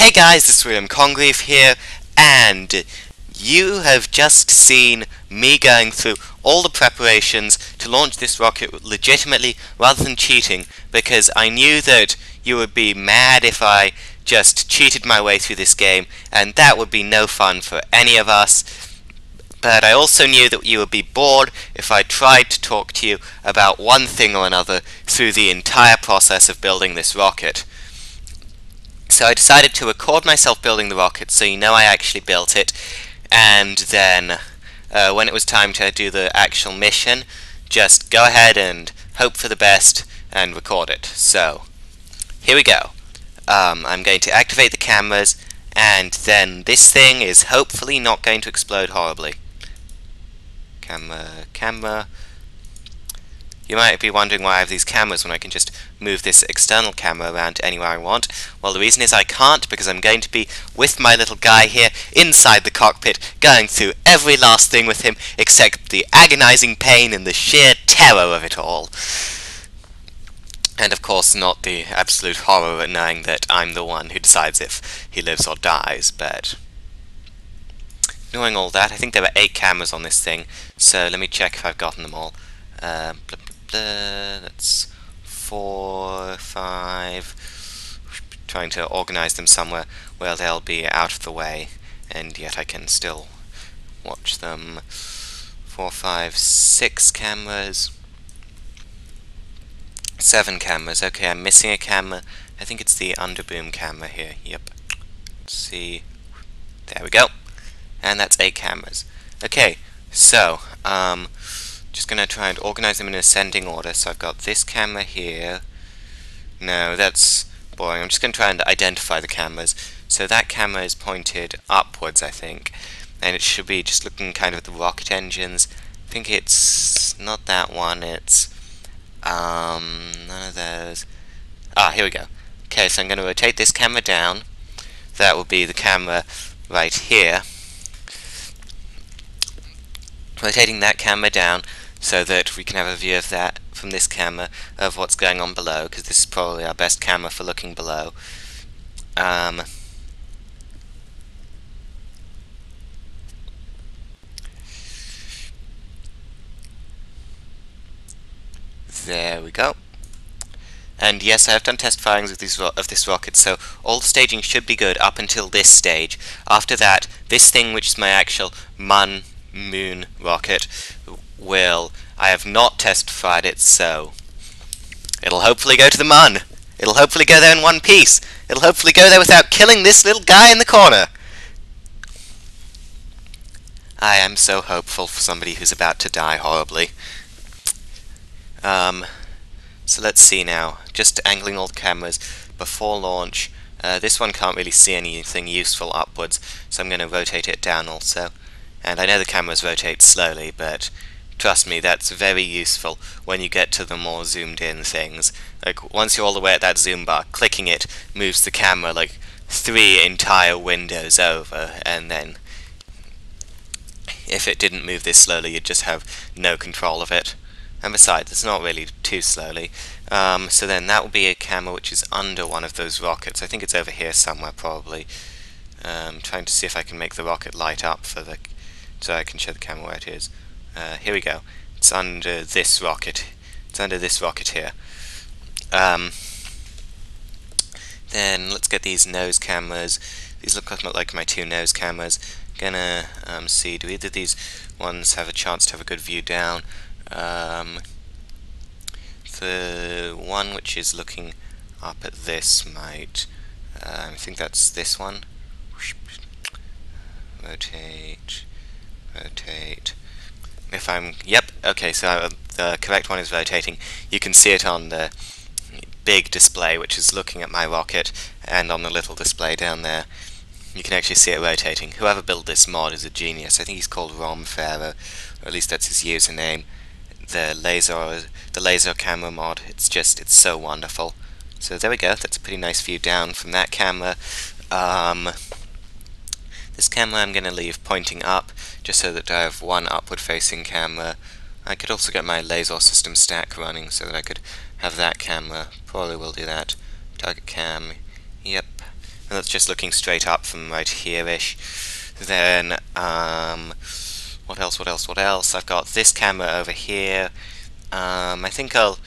Hey guys, is William Congreve here, and you have just seen me going through all the preparations to launch this rocket legitimately rather than cheating, because I knew that you would be mad if I just cheated my way through this game, and that would be no fun for any of us. But I also knew that you would be bored if I tried to talk to you about one thing or another through the entire process of building this rocket. So I decided to record myself building the rocket so you know I actually built it, and then uh, when it was time to do the actual mission, just go ahead and hope for the best and record it. So, here we go. Um, I'm going to activate the cameras, and then this thing is hopefully not going to explode horribly. Camera, camera. You might be wondering why I have these cameras when I can just move this external camera around anywhere I want. Well, the reason is I can't because I'm going to be with my little guy here inside the cockpit, going through every last thing with him except the agonizing pain and the sheer terror of it all. And of course, not the absolute horror at knowing that I'm the one who decides if he lives or dies, but Knowing all that, I think there are eight cameras on this thing, so let me check if I've gotten them all. Uh, that's four, five. Trying to organize them somewhere where they'll be out of the way, and yet I can still watch them. Four, five, six cameras. Seven cameras. Okay, I'm missing a camera. I think it's the underboom camera here. Yep. Let's see. There we go and that's eight cameras. Okay, so, um, just going to try and organize them in ascending order. So I've got this camera here. No, that's boring. I'm just going to try and identify the cameras. So that camera is pointed upwards, I think. And it should be just looking kind of at the rocket engines. I think it's not that one, it's um, none of those. Ah, here we go. Okay, so I'm going to rotate this camera down. That will be the camera right here rotating that camera down so that we can have a view of that from this camera of what's going on below because this is probably our best camera for looking below um, there we go and yes, I have done test firings of, these of this rocket, so all the staging should be good up until this stage. After that, this thing, which is my actual MUN moon rocket will. I have not testified it, so it'll hopefully go to the Mun. It'll hopefully go there in one piece. It'll hopefully go there without killing this little guy in the corner. I am so hopeful for somebody who's about to die horribly. Um, so let's see now. Just angling all the cameras before launch. Uh, this one can't really see anything useful upwards, so I'm going to rotate it down also. And I know the cameras rotate slowly, but trust me, that's very useful when you get to the more zoomed in things. Like, once you're all the way at that zoom bar, clicking it moves the camera like three entire windows over, and then if it didn't move this slowly, you'd just have no control of it. And besides, it's not really too slowly. Um, so then that will be a camera which is under one of those rockets. I think it's over here somewhere, probably. Um, trying to see if I can make the rocket light up for the so I can show the camera where it is. Uh, here we go. It's under this rocket. It's under this rocket here. Um, then let's get these nose cameras. These look like my two nose cameras. Gonna um, see, do either of these ones have a chance to have a good view down? Um, the one which is looking up at this might, uh, I think that's this one. Rotate rotate. If I'm, yep, okay, so uh, the correct one is rotating. You can see it on the big display, which is looking at my rocket, and on the little display down there. You can actually see it rotating. Whoever built this mod is a genius. I think he's called Romfarer, or at least that's his username. The laser, the laser camera mod. It's just, it's so wonderful. So there we go. That's a pretty nice view down from that camera. Um, this camera I'm going to leave pointing up, just so that I have one upward facing camera. I could also get my Lazor System stack running so that I could have that camera. Probably will do that. Target cam. Yep. and that's just looking straight up from right here-ish. Then, um, what else, what else, what else? I've got this camera over here. Um, I think I'll...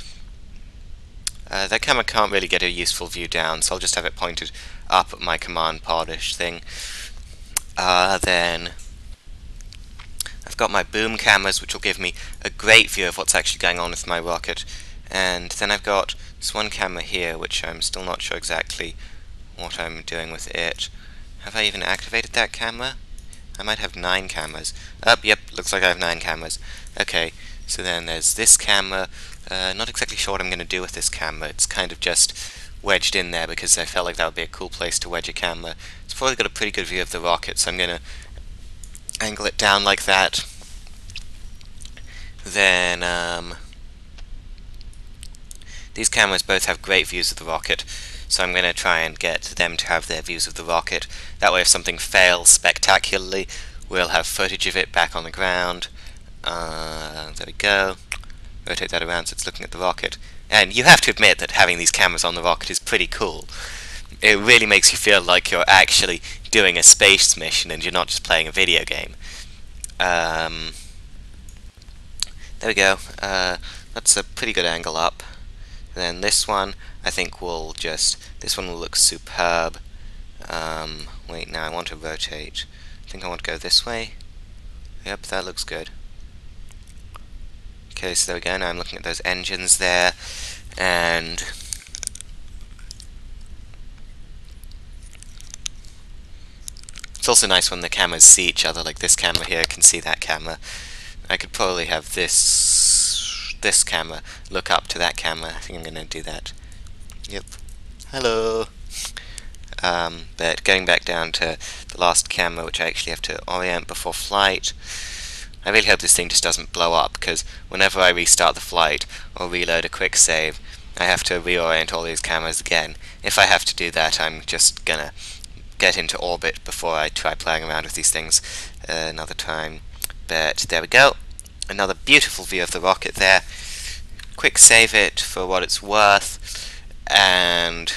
Uh, that camera can't really get a useful view down, so I'll just have it pointed up at my command pod-ish thing. Uh, then I've got my boom cameras, which will give me a great view of what's actually going on with my rocket. And then I've got this one camera here, which I'm still not sure exactly what I'm doing with it. Have I even activated that camera? I might have nine cameras. Up, oh, yep, looks like I have nine cameras. Okay, so then there's this camera. Uh, not exactly sure what I'm going to do with this camera. It's kind of just wedged in there because I felt like that would be a cool place to wedge a camera. It's probably got a pretty good view of the rocket, so I'm going to angle it down like that. Then, um, these cameras both have great views of the rocket, so I'm going to try and get them to have their views of the rocket. That way if something fails spectacularly, we'll have footage of it back on the ground. Uh, there we go. Rotate that around so it's looking at the rocket. And you have to admit that having these cameras on the rocket is pretty cool. It really makes you feel like you're actually doing a space mission and you're not just playing a video game. Um, there we go. Uh, that's a pretty good angle up. Then this one, I think will just, this one will look superb. Um, wait, now I want to rotate. I think I want to go this way. Yep, that looks good. Okay, so now I'm looking at those engines there, and It's also nice when the cameras see each other, like this camera here can see that camera. I could probably have this this camera look up to that camera. I think I'm going to do that. Yep. Hello. Um, but going back down to the last camera, which I actually have to orient before flight, I really hope this thing just doesn't blow up, because whenever I restart the flight or reload a quick save, I have to reorient all these cameras again. If I have to do that, I'm just gonna get into orbit before I try playing around with these things uh, another time. But there we go. Another beautiful view of the rocket there. Quick save it for what it's worth. And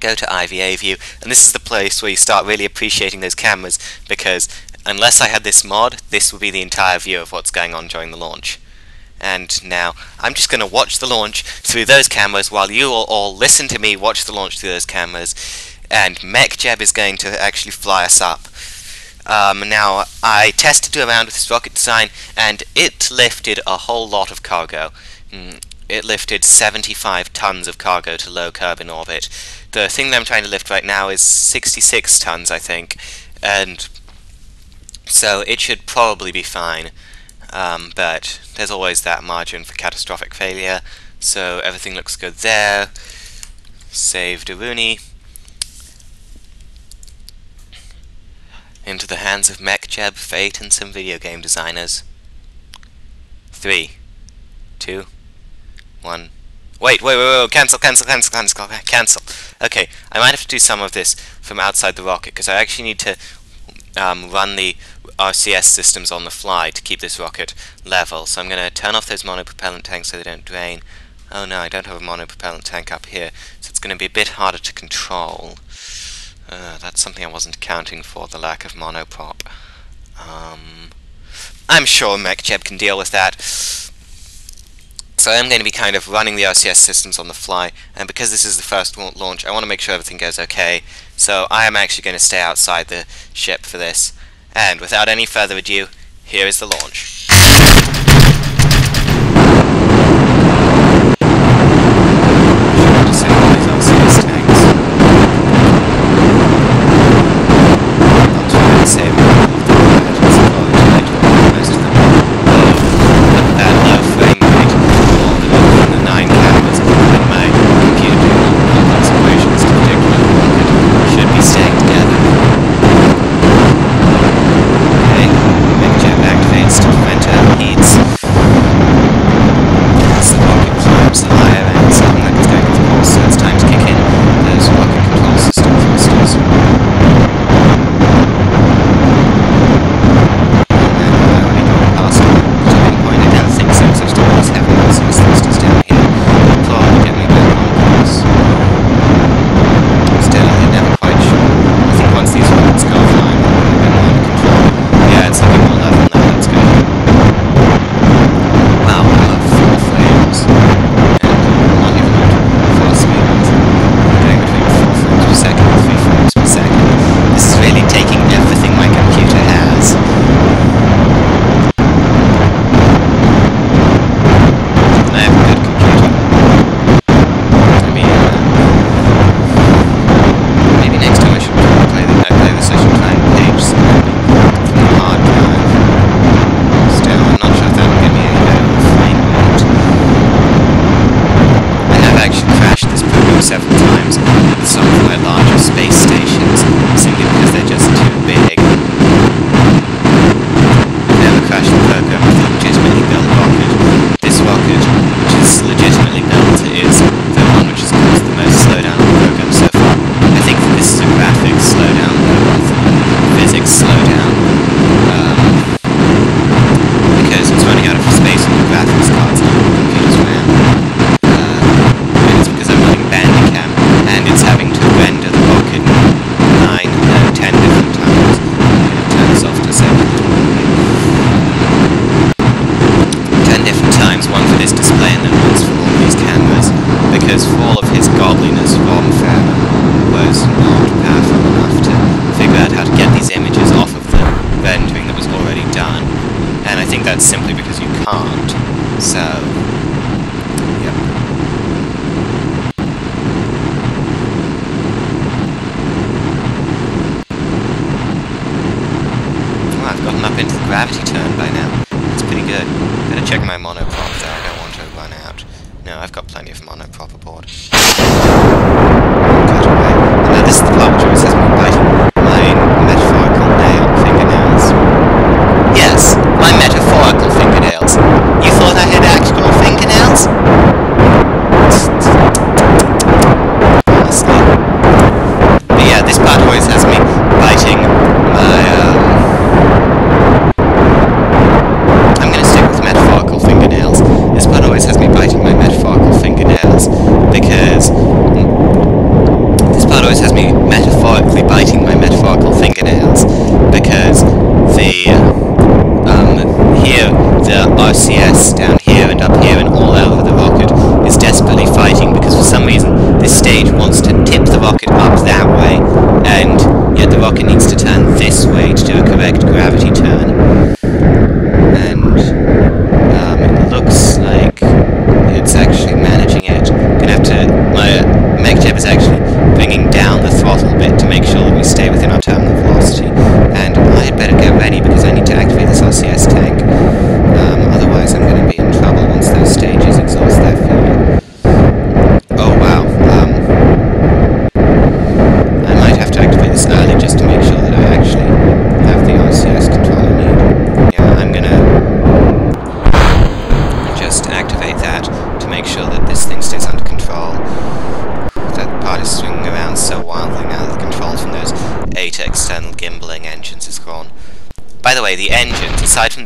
go to IVA view. And this is the place where you start really appreciating those cameras because unless I had this mod, this would be the entire view of what's going on during the launch. And now I'm just going to watch the launch through those cameras while you all, all, listen to me watch the launch through those cameras. And Mech MechJeb is going to actually fly us up. Um, now, I tested around with this rocket design, and it lifted a whole lot of cargo. Mm, it lifted 75 tons of cargo to low Kerbin orbit. The thing that I'm trying to lift right now is 66 tons, I think, and so it should probably be fine. Um, but there's always that margin for catastrophic failure, so everything looks good there. Save Daruni. Into the hands of MechJeb, Fate, and some video game designers. Three, two, one. Wait, wait, wait, wait, cancel, cancel, cancel, cancel, cancel. Okay, I might have to do some of this from outside the rocket, because I actually need to um, run the RCS systems on the fly to keep this rocket level. So I'm going to turn off those monopropellant tanks so they don't drain. Oh no, I don't have a monopropellant tank up here, so it's going to be a bit harder to control. Uh, that's something I wasn't accounting for, the lack of monoprop. Um, I'm sure MechJeb can deal with that. So I'm going to be kind of running the RCS systems on the fly, and because this is the first launch, I want to make sure everything goes okay. So I am actually going to stay outside the ship for this. And without any further ado, here is the launch.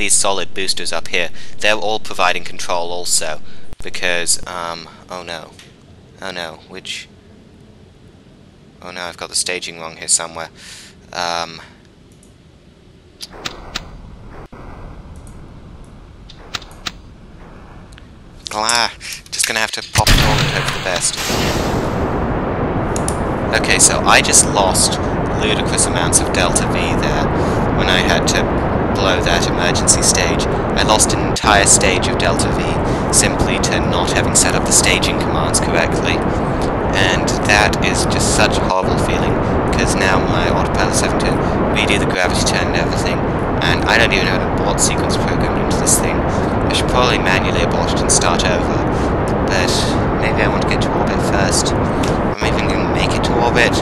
These solid boosters up here, they're all providing control also. Because, um, oh no. Oh no, which... Oh no, I've got the staging wrong here somewhere. Um... Ah, just gonna have to pop it all and hope for the best. Okay, so I just lost ludicrous amounts of delta V there when I had to blow that emergency stage. I lost an entire stage of delta V simply to not having set up the staging commands correctly. And that is just such a horrible feeling, because now my autopilot's having to redo the gravity turn and everything, and I don't even have an abort sequence programmed into this thing. I should probably manually abort it and start over, but maybe I want to get to orbit first. I'm even going to make it to orbit.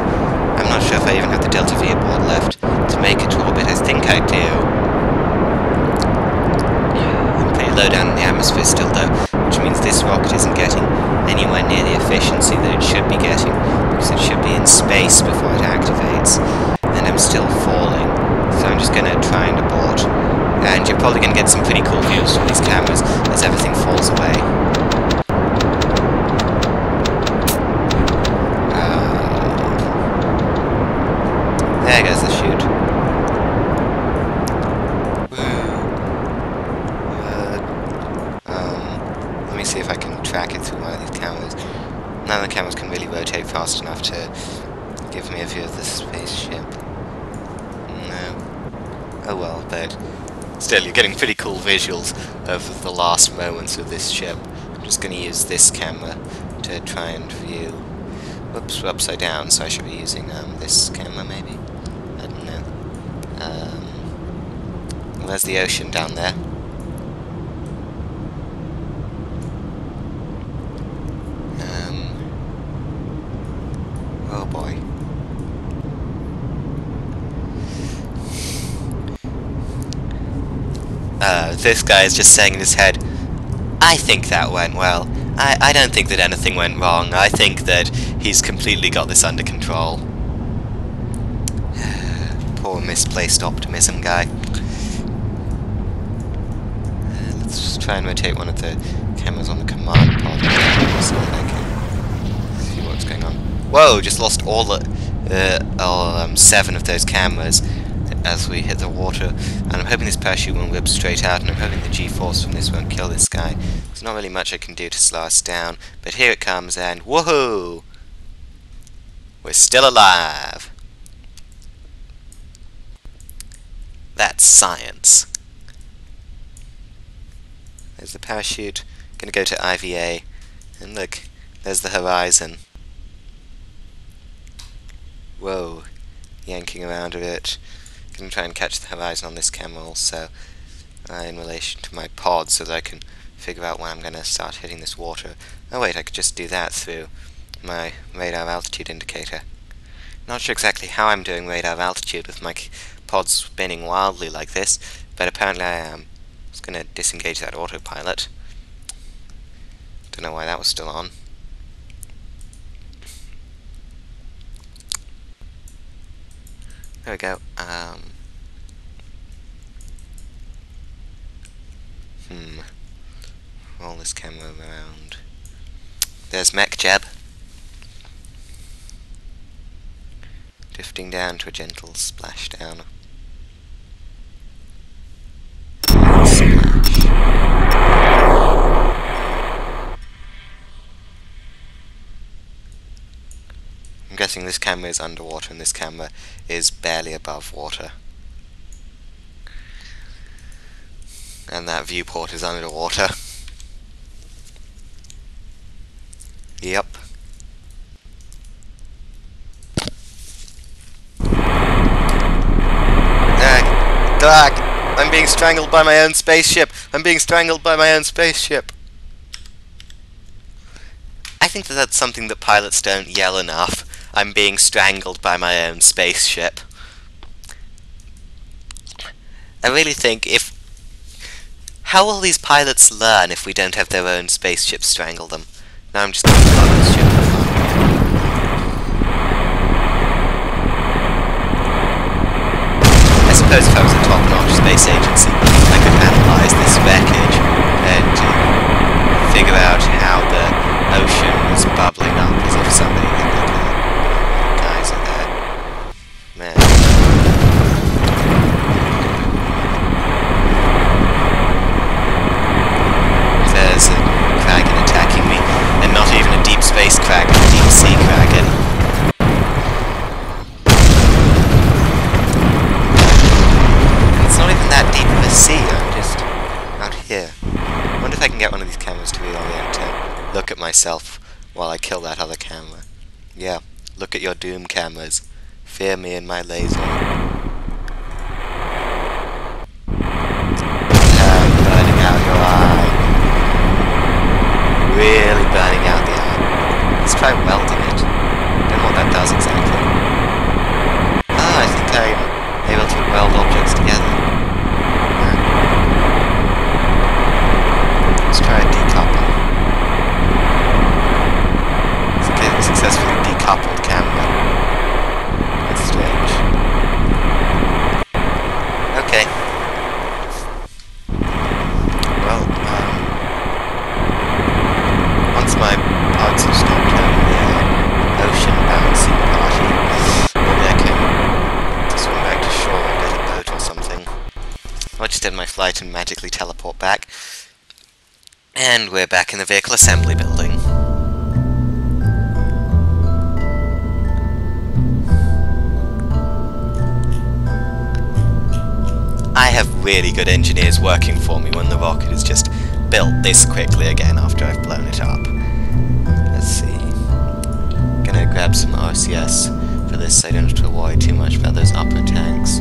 I'm not sure if I even have the Delta V aboard left to make it to orbit. I think I do. I'm pretty low down in the atmosphere still though, which means this rocket isn't getting anywhere near the efficiency that it should be getting, because it should be in space before it activates, and I'm still falling, so I'm just going to try and abort. And you're probably going to get some pretty cool views from these cameras as everything falls away. Uh, there goes the chute. Uh, um, let me see if I can track it through one of these cameras. None of the cameras can really rotate fast enough to give me a view of the spaceship. No. Oh well, but still, you're getting pretty cool visuals of the last moments of this ship. I'm just going to use this camera to try and view. Whoops, we're upside down, so I should be using um, this camera maybe. I don't know. Um, there's the ocean down there. Um, oh boy. Uh, this guy is just saying in his head, I think that went well. I, I don't think that anything went wrong. I think that he's completely got this under control. Poor misplaced optimism guy. Uh, let's just try and rotate one of the cameras on the command pod see what's going on. Whoa, just lost all the uh, all, um, seven of those cameras as we hit the water, and I'm hoping this parachute won't whip straight out, and I'm hoping the G-force from this won't kill this guy. There's not really much I can do to slow us down, but here it comes, and woohoo! We're still alive! That's science. There's the parachute, gonna go to IVA, and look, there's the horizon. Whoa, yanking around a bit. Going to try and catch the horizon on this camera also uh, in relation to my pod so that I can figure out when I'm going to start hitting this water. Oh wait, I could just do that through my radar altitude indicator. Not sure exactly how I'm doing radar altitude with my pod spinning wildly like this, but apparently I am. Was going to disengage that autopilot. Don't know why that was still on. There we go. Um, hmm. Roll this camera around. There's MechJeb. Drifting down to a gentle splashdown. Guessing this camera is underwater and this camera is barely above water. And that viewport is underwater. Yep. Ugh. I'm being strangled by my own spaceship! I'm being strangled by my own spaceship! I think that that's something that pilots don't yell enough. I'm being strangled by my own spaceship. I really think if... How will these pilots learn if we don't have their own spaceship strangle them? Now I'm just going to this ship. I suppose if I was a top-notch space agency, I could analyze this wreckage and uh, figure out how the ocean was bubbling up as if somebody had space kraken, deep sea kraken. It's not even that deep of a sea, I'm just out here. I just out here. wonder if I can get one of these cameras to be reorient to look at myself while I kill that other camera. Yeah, look at your doom cameras. Fear me and my laser. burning out your eye. Really burning out the Let's try welding it. Don't know what that does exactly. Ah, I think I'm able to weld objects together. Let's try a decouple. It's successfully decoupled camera. That's strange. Okay. Well, um, once my parts have stopped extend my flight and magically teleport back. And we're back in the vehicle assembly building. I have really good engineers working for me when the rocket is just built this quickly again after I've blown it up. Let's see. Gonna grab some RCS for this so I don't have to worry too much about those upper tanks.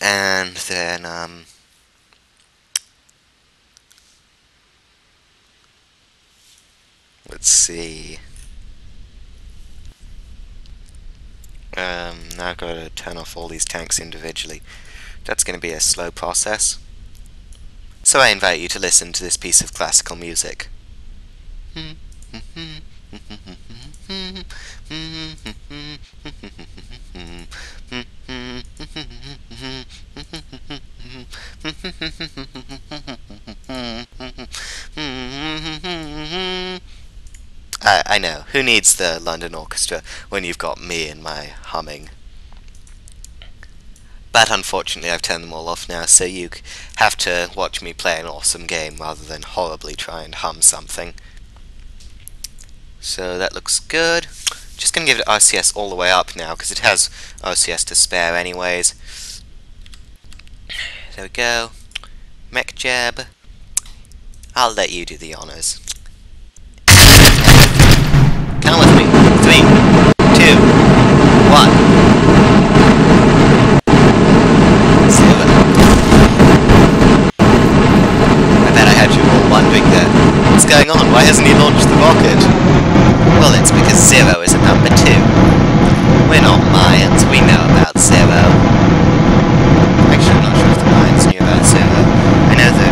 and then, um, let's see. Um, now I've got to turn off all these tanks individually. That's going to be a slow process. So I invite you to listen to this piece of classical music. Hmm. Hmm. Hmm. I, I know, who needs the London Orchestra when you've got me and my humming? But unfortunately, I've turned them all off now, so you have to watch me play an awesome game rather than horribly try and hum something. So that looks good. Just going to give it RCS all the way up now, because it has RCS to spare anyways. There we go. MechJeb. I'll let you do the honors. Count with me. Three, two, one. Zero. I bet I had you all wondering there. What's going on? Why hasn't he launched the rocket? Well, it's because zero is a number two. We're not Mayans, we know about zero. Actually, I'm not sure if the Mayans knew about zero. Know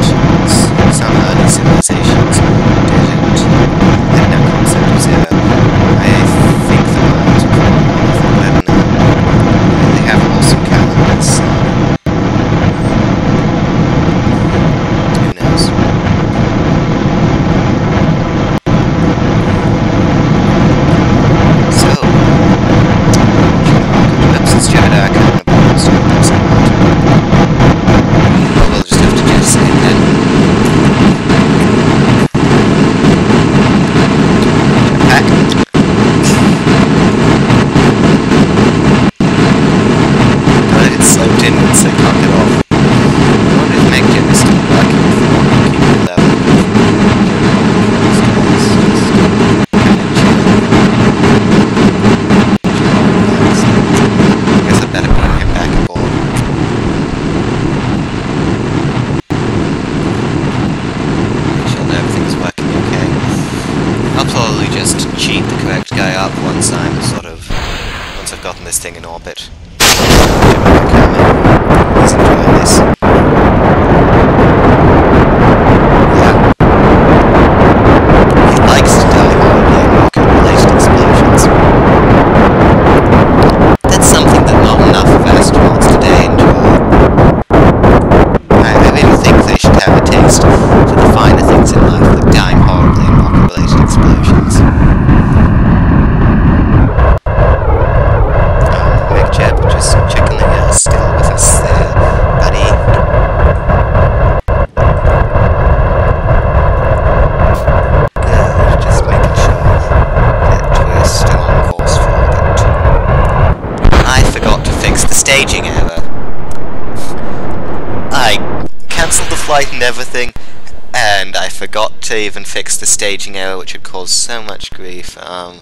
and I forgot to even fix the staging error, which had caused so much grief. Um,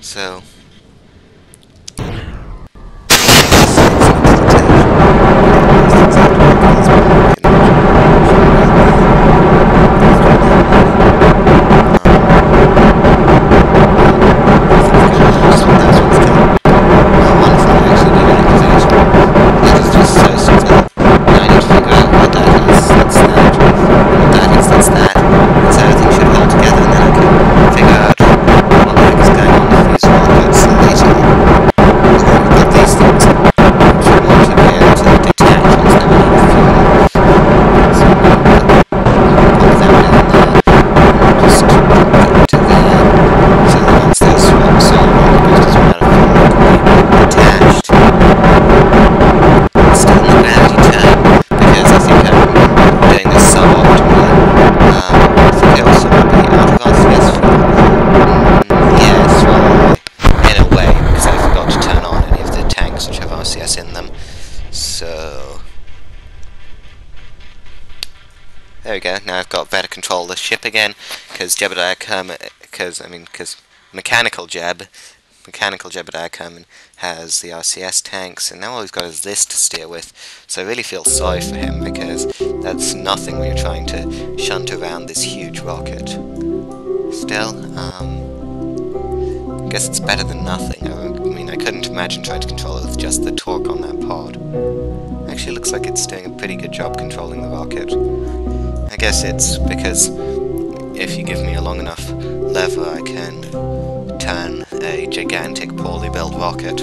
so. Again, because Jebediah Kerman, because, I mean, because Mechanical Jeb, Mechanical Jebediah Kerman has the RCS tanks, and now all he's got is this to steer with. So I really feel sorry for him because that's nothing when you're trying to shunt around this huge rocket. Still, um, I guess it's better than nothing. I mean, I couldn't imagine trying to control it with just the torque on that pod. Actually, looks like it's doing a pretty good job controlling the rocket. I guess it's because if you give me a long enough lever, I can turn a gigantic, poorly built rocket.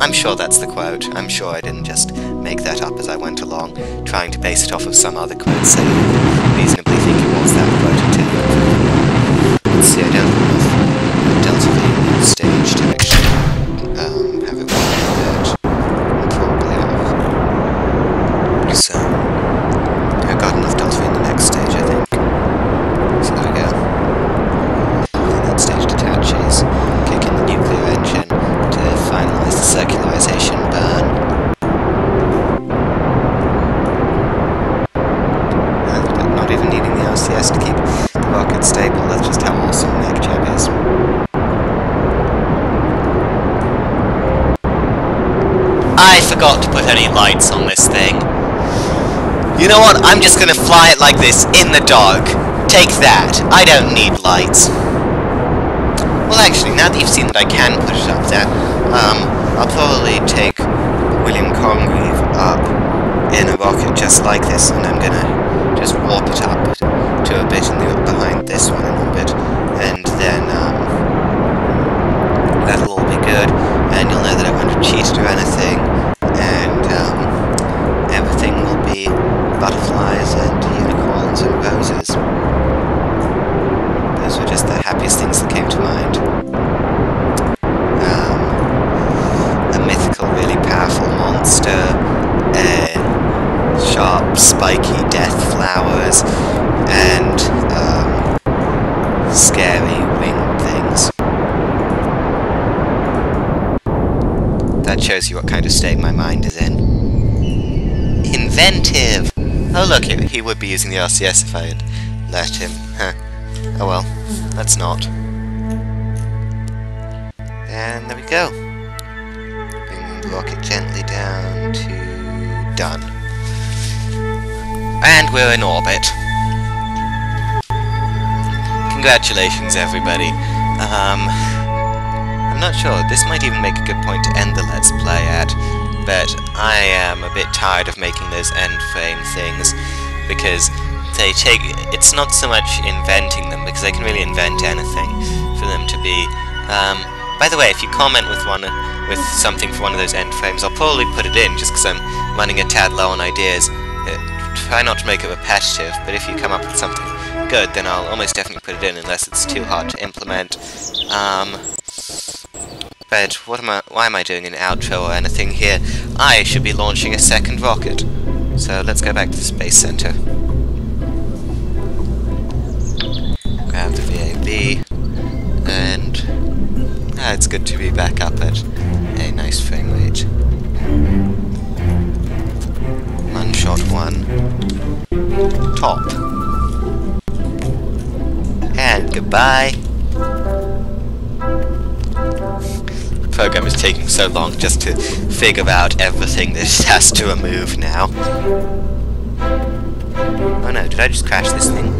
I'm sure that's the quote. I'm sure I didn't just make that up as I went along, trying to base it off of some other quote, so reasonably think it was that quote I forgot to put any lights on this thing. You know what? I'm just gonna fly it like this, in the dark. Take that. I don't need lights. Well, actually, now that you've seen that I can put it up there, um, I'll probably take William Congreve up in a rocket just like this, and I'm gonna just warp it up to a bit in the, behind this one in orbit, and then, um, that'll all be good, and you'll know that I haven't cheated or anything, butterflies and unicorns and roses. Those were just the happiest things that came to mind. Um, a mythical, really powerful monster, uh, sharp, spiky death flowers, and um, scary winged things. That shows you what kind of state my mind is in. Inventive! Oh look, he, would be using the RCS if I had let him. Huh. Oh well, let's not. And there we go. Bring the rocket gently down to done. And we're in orbit. Congratulations, everybody. Um, I'm not sure. This might even make a good point to end the Let's Play at, but I am a bit tired of making those end frame things because they take. It's not so much inventing them because I can really invent anything for them to be. Um, by the way, if you comment with one with something for one of those end frames, I'll probably put it in just because I'm running a tad low on ideas. Uh, try not to make it repetitive, but if you come up with something good, then I'll almost definitely put it in unless it's too hard to implement. Um, but what am I? Why am I doing an outro or anything here? I should be launching a second rocket. So let's go back to the Space Center. Grab the VAB, and ah, it's good to be back up at a nice frame rate. One shot one. Top. And goodbye. Program is taking so long just to figure out everything that it has to remove now. Oh no, did I just crash this thing?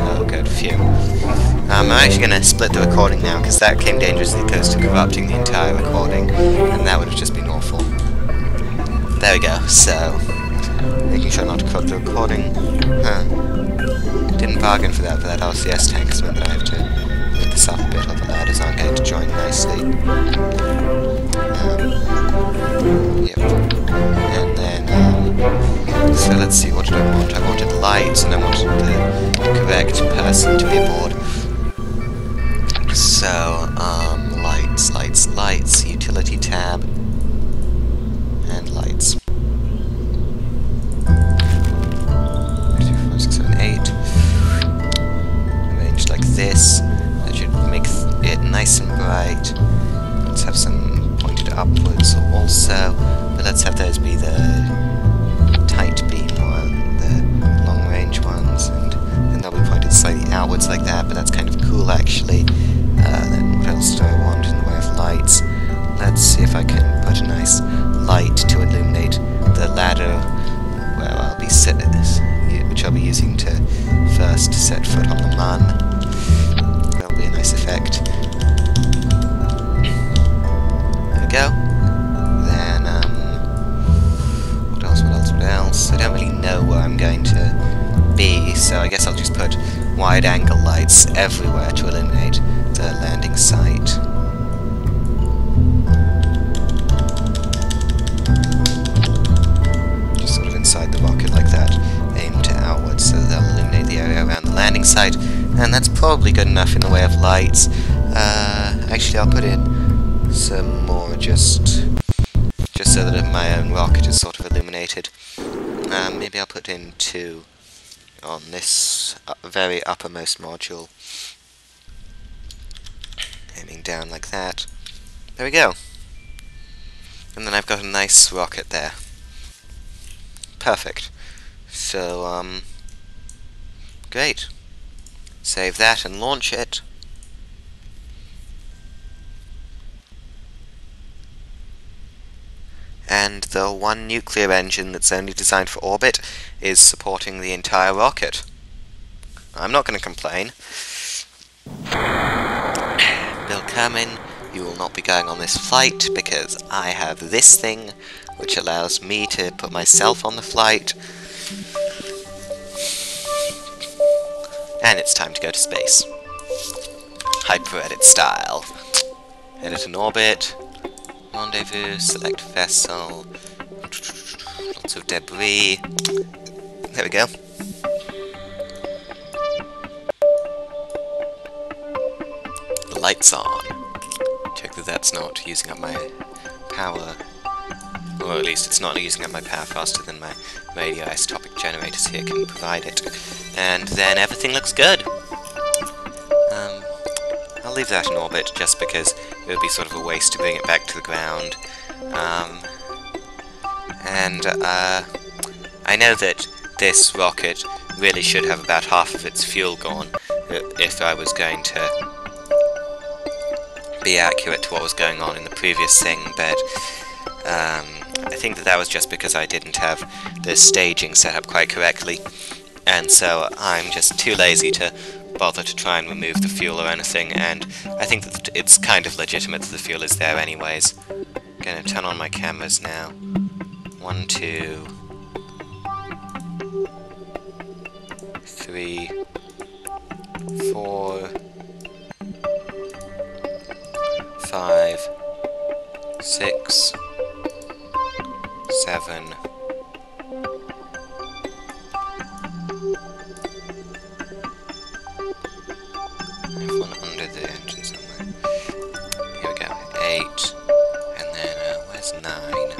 Oh good, phew. Um, I'm actually going to split the recording now, because that came dangerously close to corrupting the entire recording, and that would have just been awful. There we go, so... Making sure not to corrupt the recording. Huh. Didn't bargain for that, but that RCS tank has meant that I have to this up a bit, or the ladders aren't going to join nicely. Um, yep. And then, um, so let's see, what did I want? I wanted lights, and I wanted the correct person to be aboard. So, um, lights, lights, lights, utility tab, upwards also, but let's have those be the tight beam one, the long range ones, and then they'll be pointed slightly outwards like that, but that's kind of cool actually. Uh, then what else do I want in the way of lights? Let's see if I can put a nice light to illuminate the ladder where I'll be set, which I'll be using to first set foot on the Mun. That'll be a nice effect. Go. Then, um, what else, what else, what else? I don't really know where I'm going to be, so I guess I'll just put wide-angle lights everywhere to illuminate the landing site. Just sort of inside the rocket like that, aimed outwards so they'll illuminate the area around the landing site, and that's probably good enough in the way of lights. Uh, actually, I'll put in some more just just so that my own rocket is sort of illuminated. Um, maybe I'll put in two on this uh, very uppermost module. Aiming down like that. There we go. And then I've got a nice rocket there. Perfect. So, um... Great. Save that and launch it. And the one nuclear engine that's only designed for orbit is supporting the entire rocket. I'm not going to complain. Bill Kerman, you will not be going on this flight because I have this thing which allows me to put myself on the flight. And it's time to go to space. Hyper-edit style. Edit an orbit. Rendezvous, select vessel. Lots of debris. There we go. The light's on. Check that that's not using up my power. Or at least it's not using up my power faster than my radio isotopic generators here can provide it. And then everything looks good. Um, I'll leave that in orbit just because it would be sort of a waste to bring it back to the ground. Um, and uh, I know that this rocket really should have about half of its fuel gone if I was going to be accurate to what was going on in the previous thing, but um, I think that that was just because I didn't have the staging set up quite correctly, and so I'm just too lazy to bother to try and remove the fuel or anything, and I think that it's kind of legitimate that the fuel is there anyways. Gonna turn on my cameras now. One, two, three, four, five, six, seven, Have one under the engine somewhere. Here we go. Eight. And then, uh, where's nine?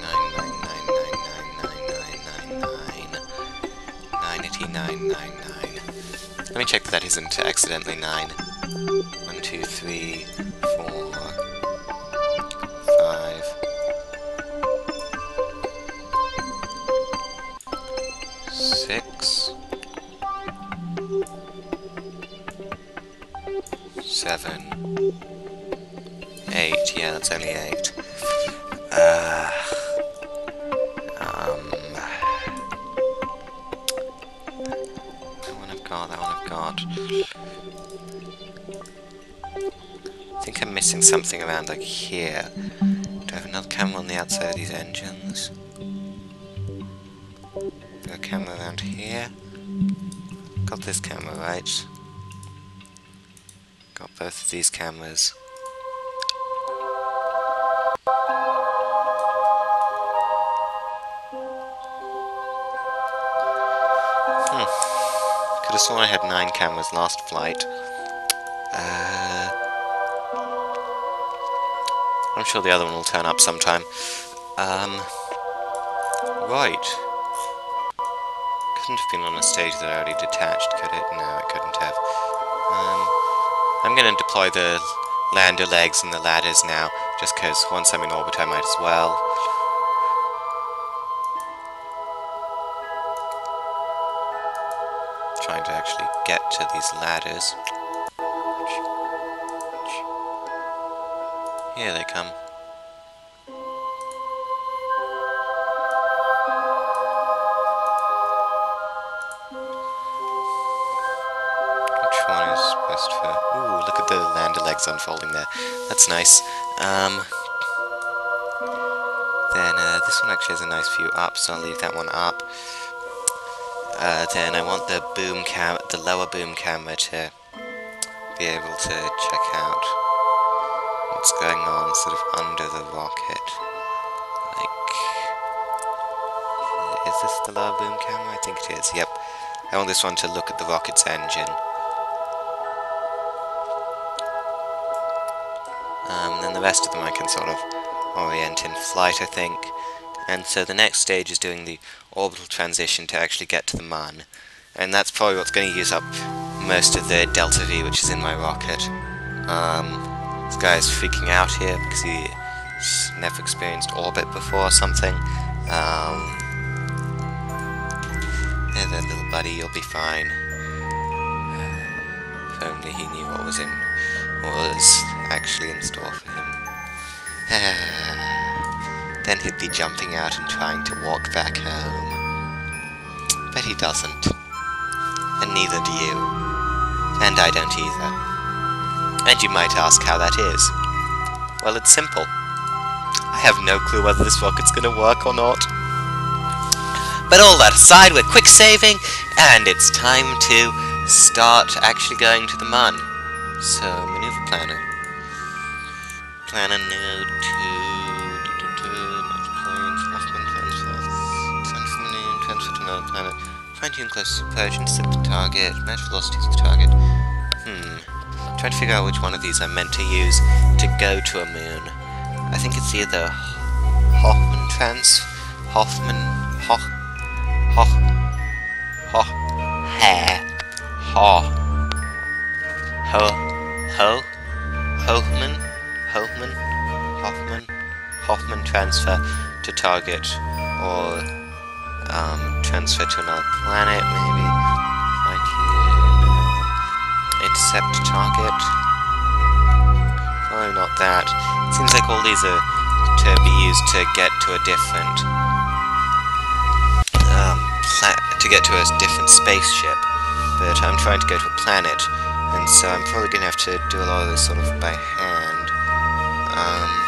Nine, nine, nine, nine, nine, nine, nine, nine, nine. Ninety nine, nine, nine. Let me check that that isn't accidentally nine. One, two, three, four, seven, eight. Yeah, that's only eight. Uh, um, that one I've got. That one I've got. I think I'm missing something around like here. Do I have another camera on the outside of these engines? Got a camera around here. Got this camera right. Both of these cameras. Hmm. Could have sworn I had nine cameras last flight. Uh, I'm sure the other one will turn up sometime. Um, right. Couldn't have been on a stage that I already detached, could it? No, it couldn't I'm going to deploy the lander legs and the ladders now, just because once I'm in orbit I might as well. Trying to actually get to these ladders. Here they come. Legs unfolding there. That's nice. Um, then uh, this one actually has a nice view up, so I'll leave that one up. Uh, then I want the boom cam, the lower boom camera to be able to check out what's going on sort of under the rocket. Like, is this the lower boom camera? I think it is, yep. I want this one to look at the rocket's engine. Sort of orient in flight, I think. And so the next stage is doing the orbital transition to actually get to the Mun. And that's probably what's going to use up most of the Delta V which is in my rocket. Um, this guy's freaking out here because he's never experienced orbit before or something. Um, Hey there, little buddy, you'll be fine. If only he knew what was in, what was actually in store for him. then he'd be jumping out and trying to walk back home. But he doesn't. And neither do you. And I don't either. And you might ask how that is. Well, it's simple. I have no clue whether this rocket's gonna work or not. But all that aside, we're quick saving, and it's time to start actually going to the Mun. So, maneuver planner. Planner node planet. Fine tune close to the target. Match velocities of the target. Hmm. Trying to figure out which one of these I'm meant to use to go to a moon. I think it's either Hoffman trans. Hoffman. Hoch. Hoch. Hoch. Hair. Ho. Ho. Ho. Hoffman. Hoffman. Hoffman. Hoffman transfer to target. Or um, transfer to another planet, maybe. Fine tune. Intercept target. Probably not that. It Seems like all these are to be used to get to a different um, to get to a different spaceship. But I'm trying to go to a planet, and so I'm probably going to have to do a lot of this sort of by hand. Um,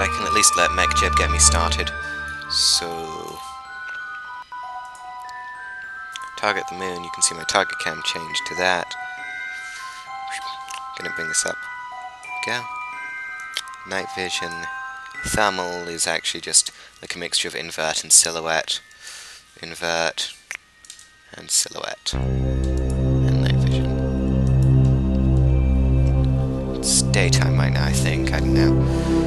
but I can at least let MechJeb get me started. So... Target the moon, you can see my target cam change to that. Gonna bring this up. Go. Night vision. Thermal is actually just like a mixture of invert and silhouette. Invert and silhouette. And night vision. It's daytime right now, I think. I don't know.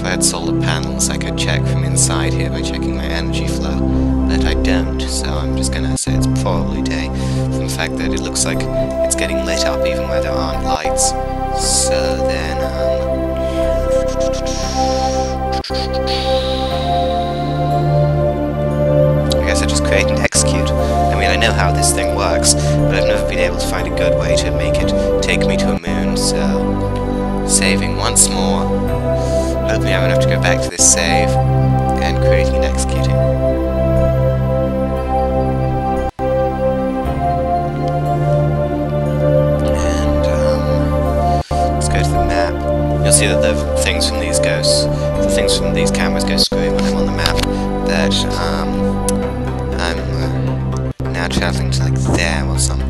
If I had solar panels, I could check from inside here by checking my energy flow, but I don't, so I'm just gonna say it's probably day, from the fact that it looks like it's getting lit up even where there aren't lights. So then, um... I guess I just create and execute. I mean, I know how this thing works, but I've never been able to find a good way to make it take me to a moon, so... Saving once more. Hopefully I won't have to go back to this save, and creating and executing. And, um, let's go to the map. You'll see that the things from these ghosts, the things from these cameras go screwy when I'm on the map, that, um, I'm uh, now traveling to, like, there or something.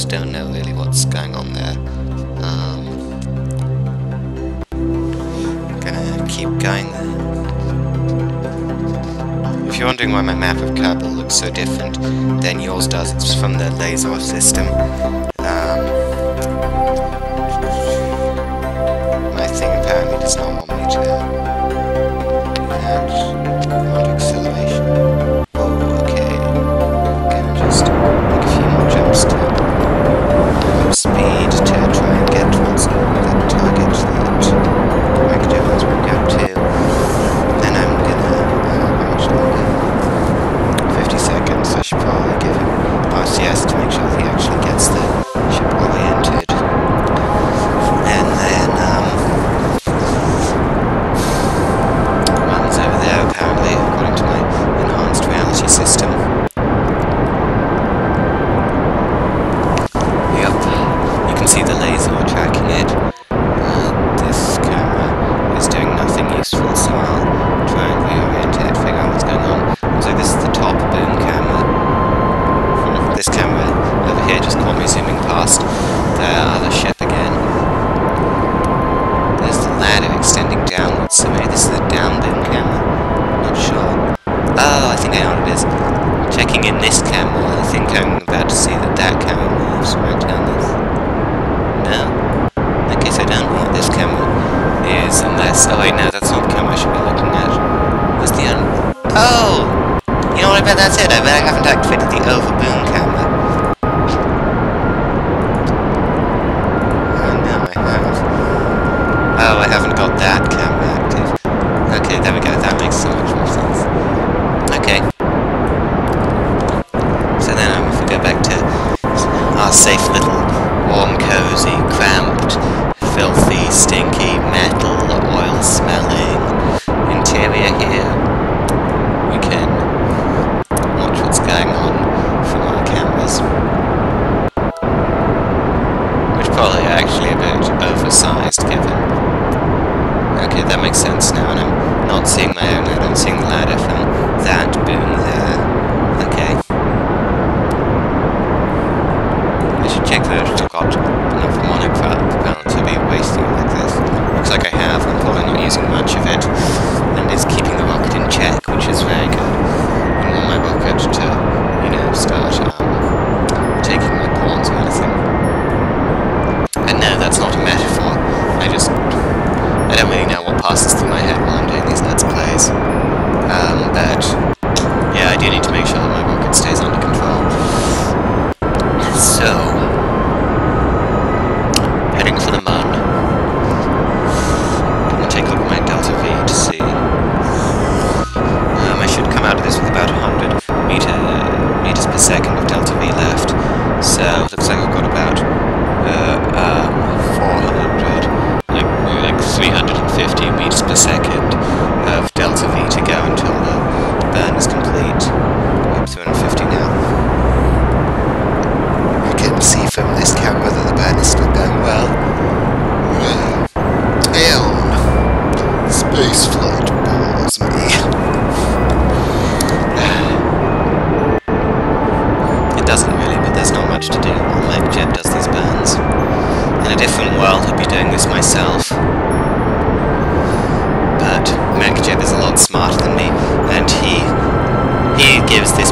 Just don't know really what's going on there. Um, gonna keep going there. If you're wondering why my map of Kerbal looks so different than yours does, it's from the Lazor System.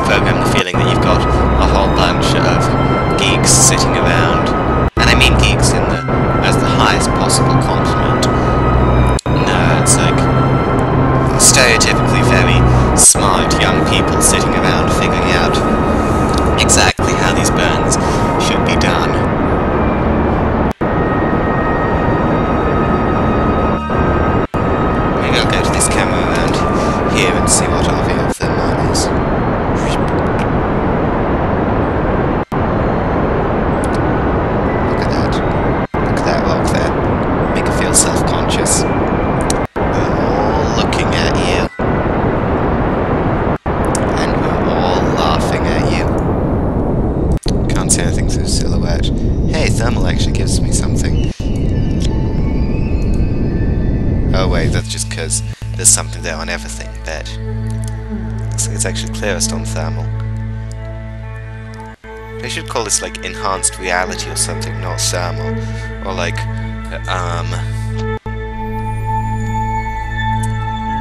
program the feeling that you've got a whole bunch of geeks sitting around call this like enhanced reality or something, not SAM, or, or like um,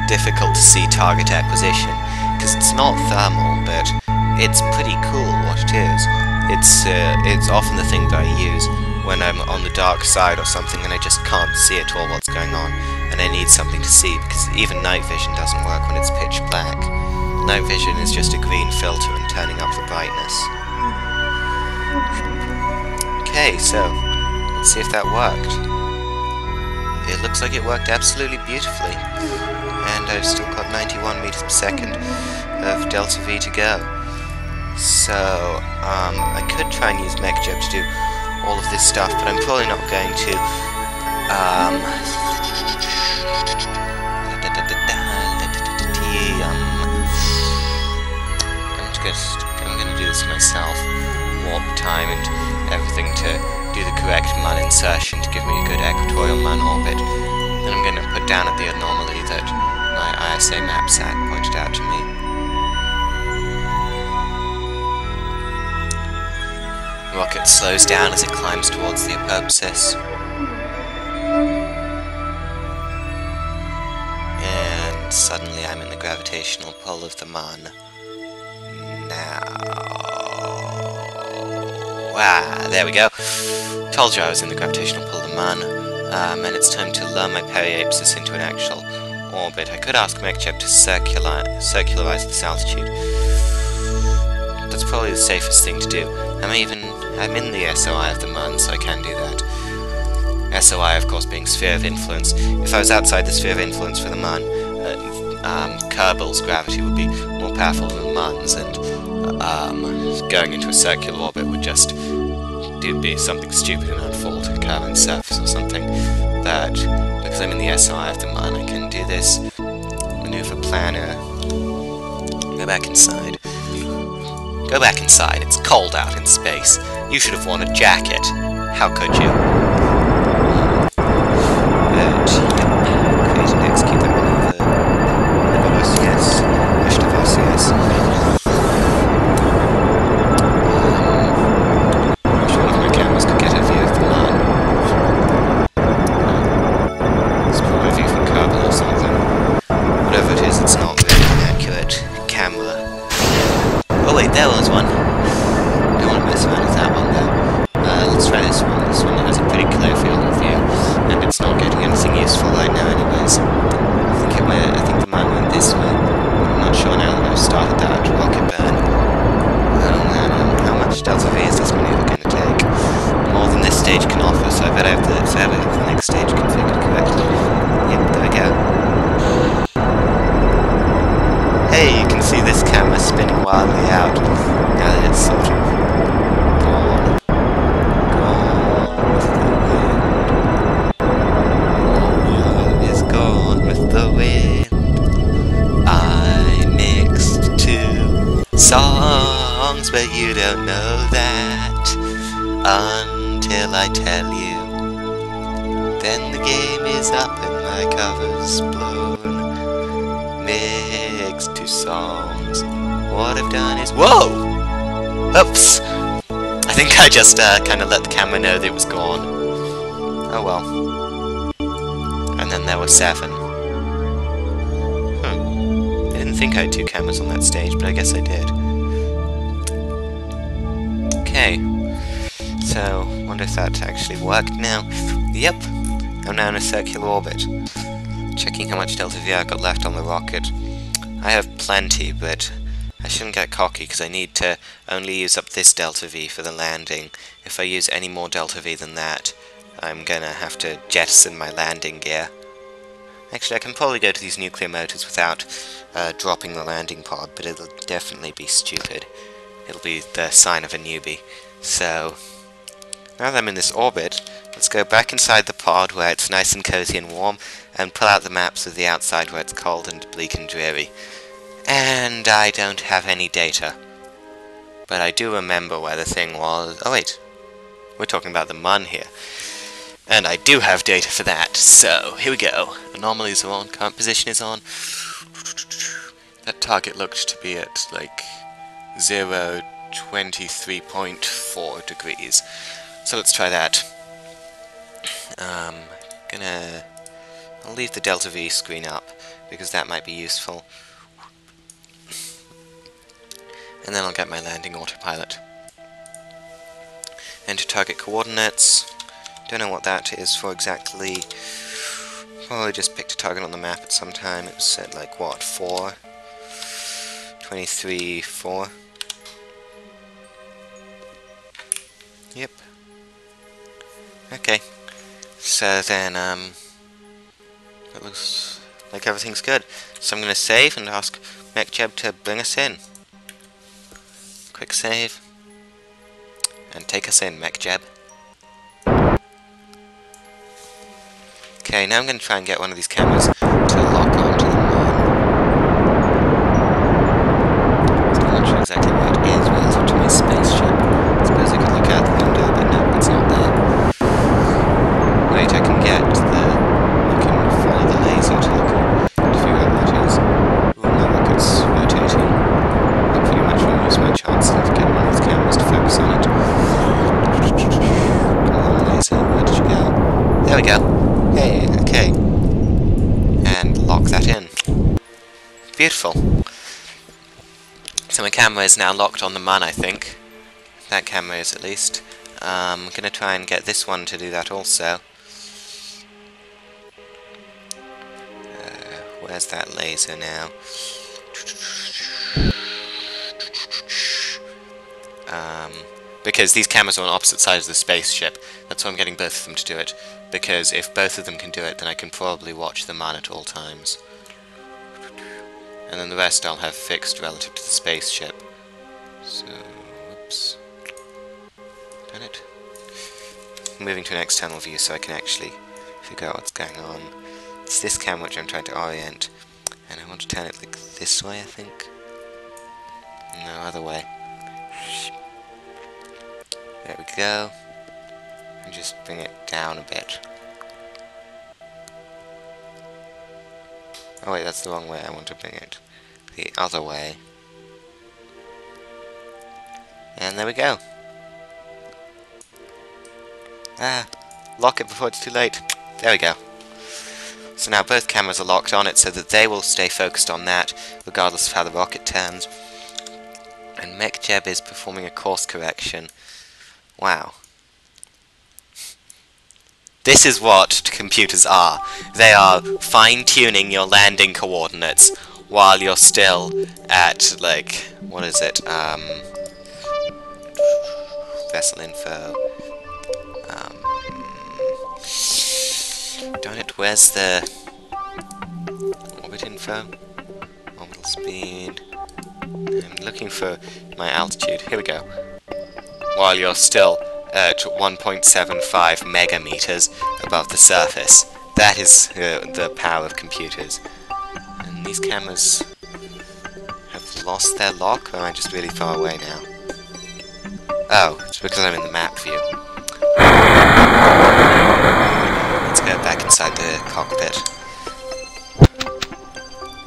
difficult to see target acquisition, because it's not thermal, but it's pretty cool what it is. It's uh, it's often the thing that I use when I'm on the dark side or something and I just can't see at all what's going on, and I need something to see, because even night vision doesn't work when it's pitch black. Night vision is just a green filter and turning up the brightness. Okay, so let's see if that worked. It looks like it worked absolutely beautifully. And I've still got 91 meters per second of delta V to go. So, um, I could try and use MechJeb to do all of this stuff, but I'm probably not going to. Um, um I'm just I'm gonna do this myself, warp time and to do the correct Mun insertion to give me a good equatorial Mun orbit. Then I'm going to put down at the anomaly that my ISA MapSat pointed out to me. Rocket slows down as it climbs towards the apoapsis. And suddenly I'm in the gravitational pull of the Mun. Told you I was in the gravitational pull of the Mun. Um, and it's time to lure my periapsis into an actual orbit. I could ask MechJeb to circular circularize this altitude. That's probably the safest thing to do. I'm even I'm in the SOI of the Mun, so I can do that. SOI, of course, being sphere of influence. If I was outside the sphere of influence for the Mun, uh, um, Kerbin's gravity would be more powerful than the Mun's, and um, going into a circular orbit would just do be something stupid and unfold Kerbin's surface or something. But because I'm in the SOI of the Mun, I can do this maneuver planner. Go back inside. Go back inside. It's cold out in space. You should have worn a jacket. How could you? But, yep. Create and execute just uh, kind of let the camera know that it was gone. Oh well. And then there were seven. Hmm. I didn't think I had two cameras on that stage, but I guess I did. Okay. So, wonder if that actually worked now. Yep. I'm now in a circular orbit. Checking how much Delta V I got left on the rocket. I have plenty, but I shouldn't get cocky because I need to only use up this Delta V for the landing. If I use any more Delta V than that, I'm gonna have to jettison my landing gear. Actually, I can probably go to these nuclear motors without uh, dropping the landing pod, but it'll definitely be stupid. It'll be the sign of a newbie. So, now that I'm in this orbit, let's go back inside the pod where it's nice and cozy and warm, and pull out the maps of the outside where it's cold and bleak and dreary. And I don't have any data. But I do remember where the thing was. Oh wait, we're talking about the Mun here. And I do have data for that, so here we go. Anomalies are on, current position is on. That target looked to be at like 0, 23.4 degrees. So let's try that. Um, gonna... I'll leave the Delta V screen up, because that might be useful. And then I'll get my landing autopilot. Enter target coordinates. Don't know what that is for exactly. Probably just picked a target on the map at some time. It set like, what, 4? 23, 4? Yep. Okay. So then, um... It looks like everything's good. So I'm going to save and ask MechJeb to bring us in. Quick save. And take us in, MechJeb. Okay, now I'm going to try and get one of these cameras camera is now locked on the Mun, I think. That camera is at least. Um, I'm gonna try and get this one to do that also. Uh, where's that laser now? Um, because these cameras are on opposite sides of the spaceship. That's why I'm getting both of them to do it. Because if both of them can do it, then I can probably watch the Mun at all times. And then the rest I'll have fixed relative to the spaceship. So, whoops. Done it. moving to an external view so I can actually figure out what's going on. It's this camera which I'm trying to orient. And I want to turn it like this way, I think. No other way. There we go. And just bring it down a bit. Oh wait, that's the wrong way. I want to bring it the other way. And there we go. Ah, lock it before it's too late. There we go. So now both cameras are locked on it so that they will stay focused on that, regardless of how the rocket turns. And MechJeb is performing a course correction Wow. This is what computers are. They are fine-tuning your landing coordinates while you're still at, like, what is it, um, vessel info, um, darn it, where's the orbit info, orbital speed, I'm looking for my altitude, here we go. While you're still at 1.75 megameters above the surface. That is uh, the power of computers. And these cameras have lost their lock, or am I just really far away now? Oh, it's because I'm in the map view. Let's go back inside the cockpit.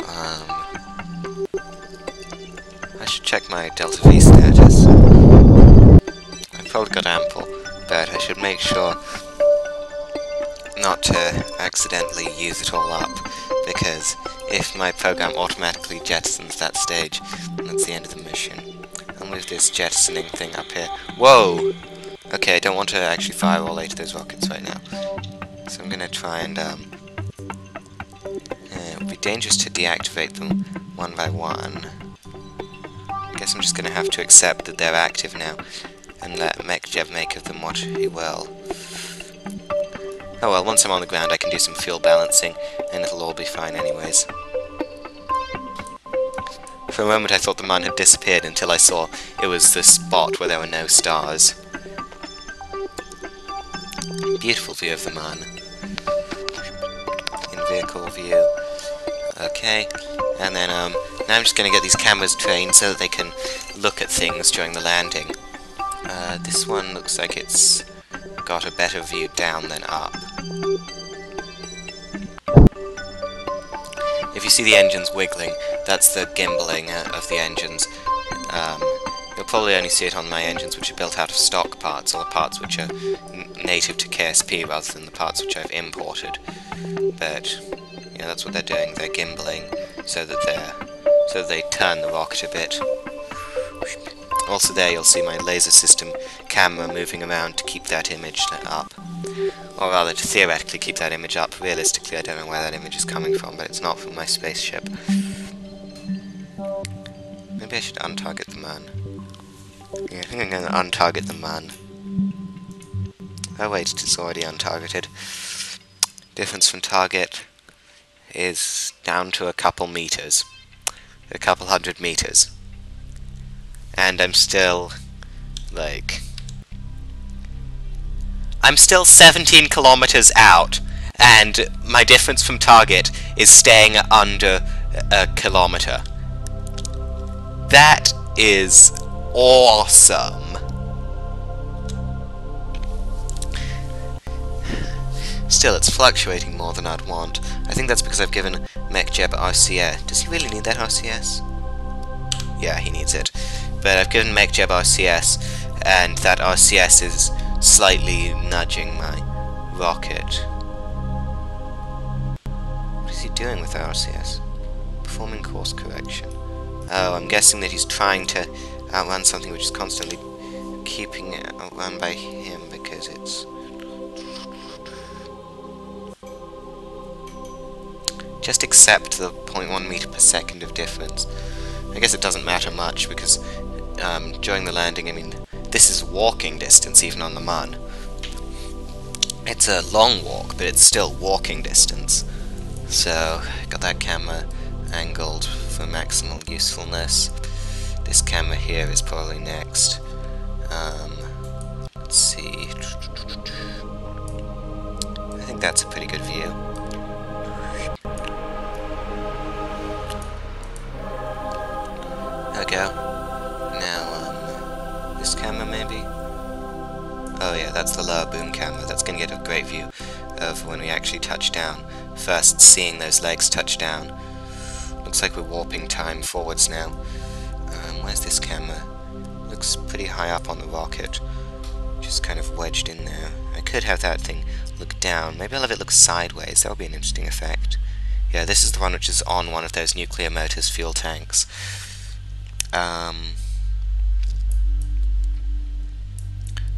Um, I should check my Delta V status probably got ample, but I should make sure not to accidentally use it all up, because if my program automatically jettisons that stage, that's the end of the mission. I'll move this jettisoning thing up here. Whoa! Okay, I don't want to actually fire all eight of those rockets right now. So I'm gonna try and, um... it would be dangerous to deactivate them one by one. I guess I'm just gonna have to accept that they're active now and let MechJeb make of them what he will. Oh well, once I'm on the ground I can do some fuel balancing, and it'll all be fine anyways. For a moment I thought the Mun had disappeared until I saw it was the spot where there were no stars. Beautiful view of the Mun. In vehicle view. Okay, and then um, now I'm just going to get these cameras trained so that they can look at things during the landing. This one looks like it's got a better view down than up. If you see the engines wiggling, that's the gimbaling uh, of the engines. Um, you'll probably only see it on my engines which are built out of stock parts, or the parts which are native to KSP rather than the parts which I've imported. But, yeah, that's what they're doing, they're gimbaling so that they're so that they turn the rocket a bit. Also there you'll see my Lazor System camera moving around to keep that image up. Or rather, to theoretically keep that image up. Realistically, I don't know where that image is coming from, but it's not from my spaceship. Maybe I should untarget the Mun. Yeah, I think I'm going to untarget the Mun. Oh wait, it is already untargeted. Difference from target is down to a couple meters. A couple hundred meters and I'm still, like... I'm still 17 kilometers out, and my difference from target is staying under a kilometer. That is awesome. Still, it's fluctuating more than I'd want. I think that's because I've given MechJeb RCS. Does he really need that RCS? Yeah, he needs it but I've given MechJeb RCS, and that RCS is slightly nudging my rocket. What is he doing with RCS? Performing course correction. Oh, I'm guessing that he's trying to outrun something which is constantly keeping it outrun by him because it's... Just accept the 0.1 meter per second of difference. I guess it doesn't matter much because um, during the landing, I mean, this is walking distance even on the Mun. It's a long walk, but it's still walking distance. So, got that camera angled for maximal usefulness. This camera here is probably next. Um, let's see. I think that's a pretty good view. There we go. This camera maybe? Oh yeah, that's the lower boom camera. That's going to get a great view of when we actually touch down. First, seeing those legs touch down. Looks like we're warping time forwards now. Um, where's this camera? Looks pretty high up on the rocket. Just kind of wedged in there. I could have that thing look down. Maybe I'll have it look sideways. That would be an interesting effect. Yeah, this is the one which is on one of those nuclear motors fuel tanks. Um,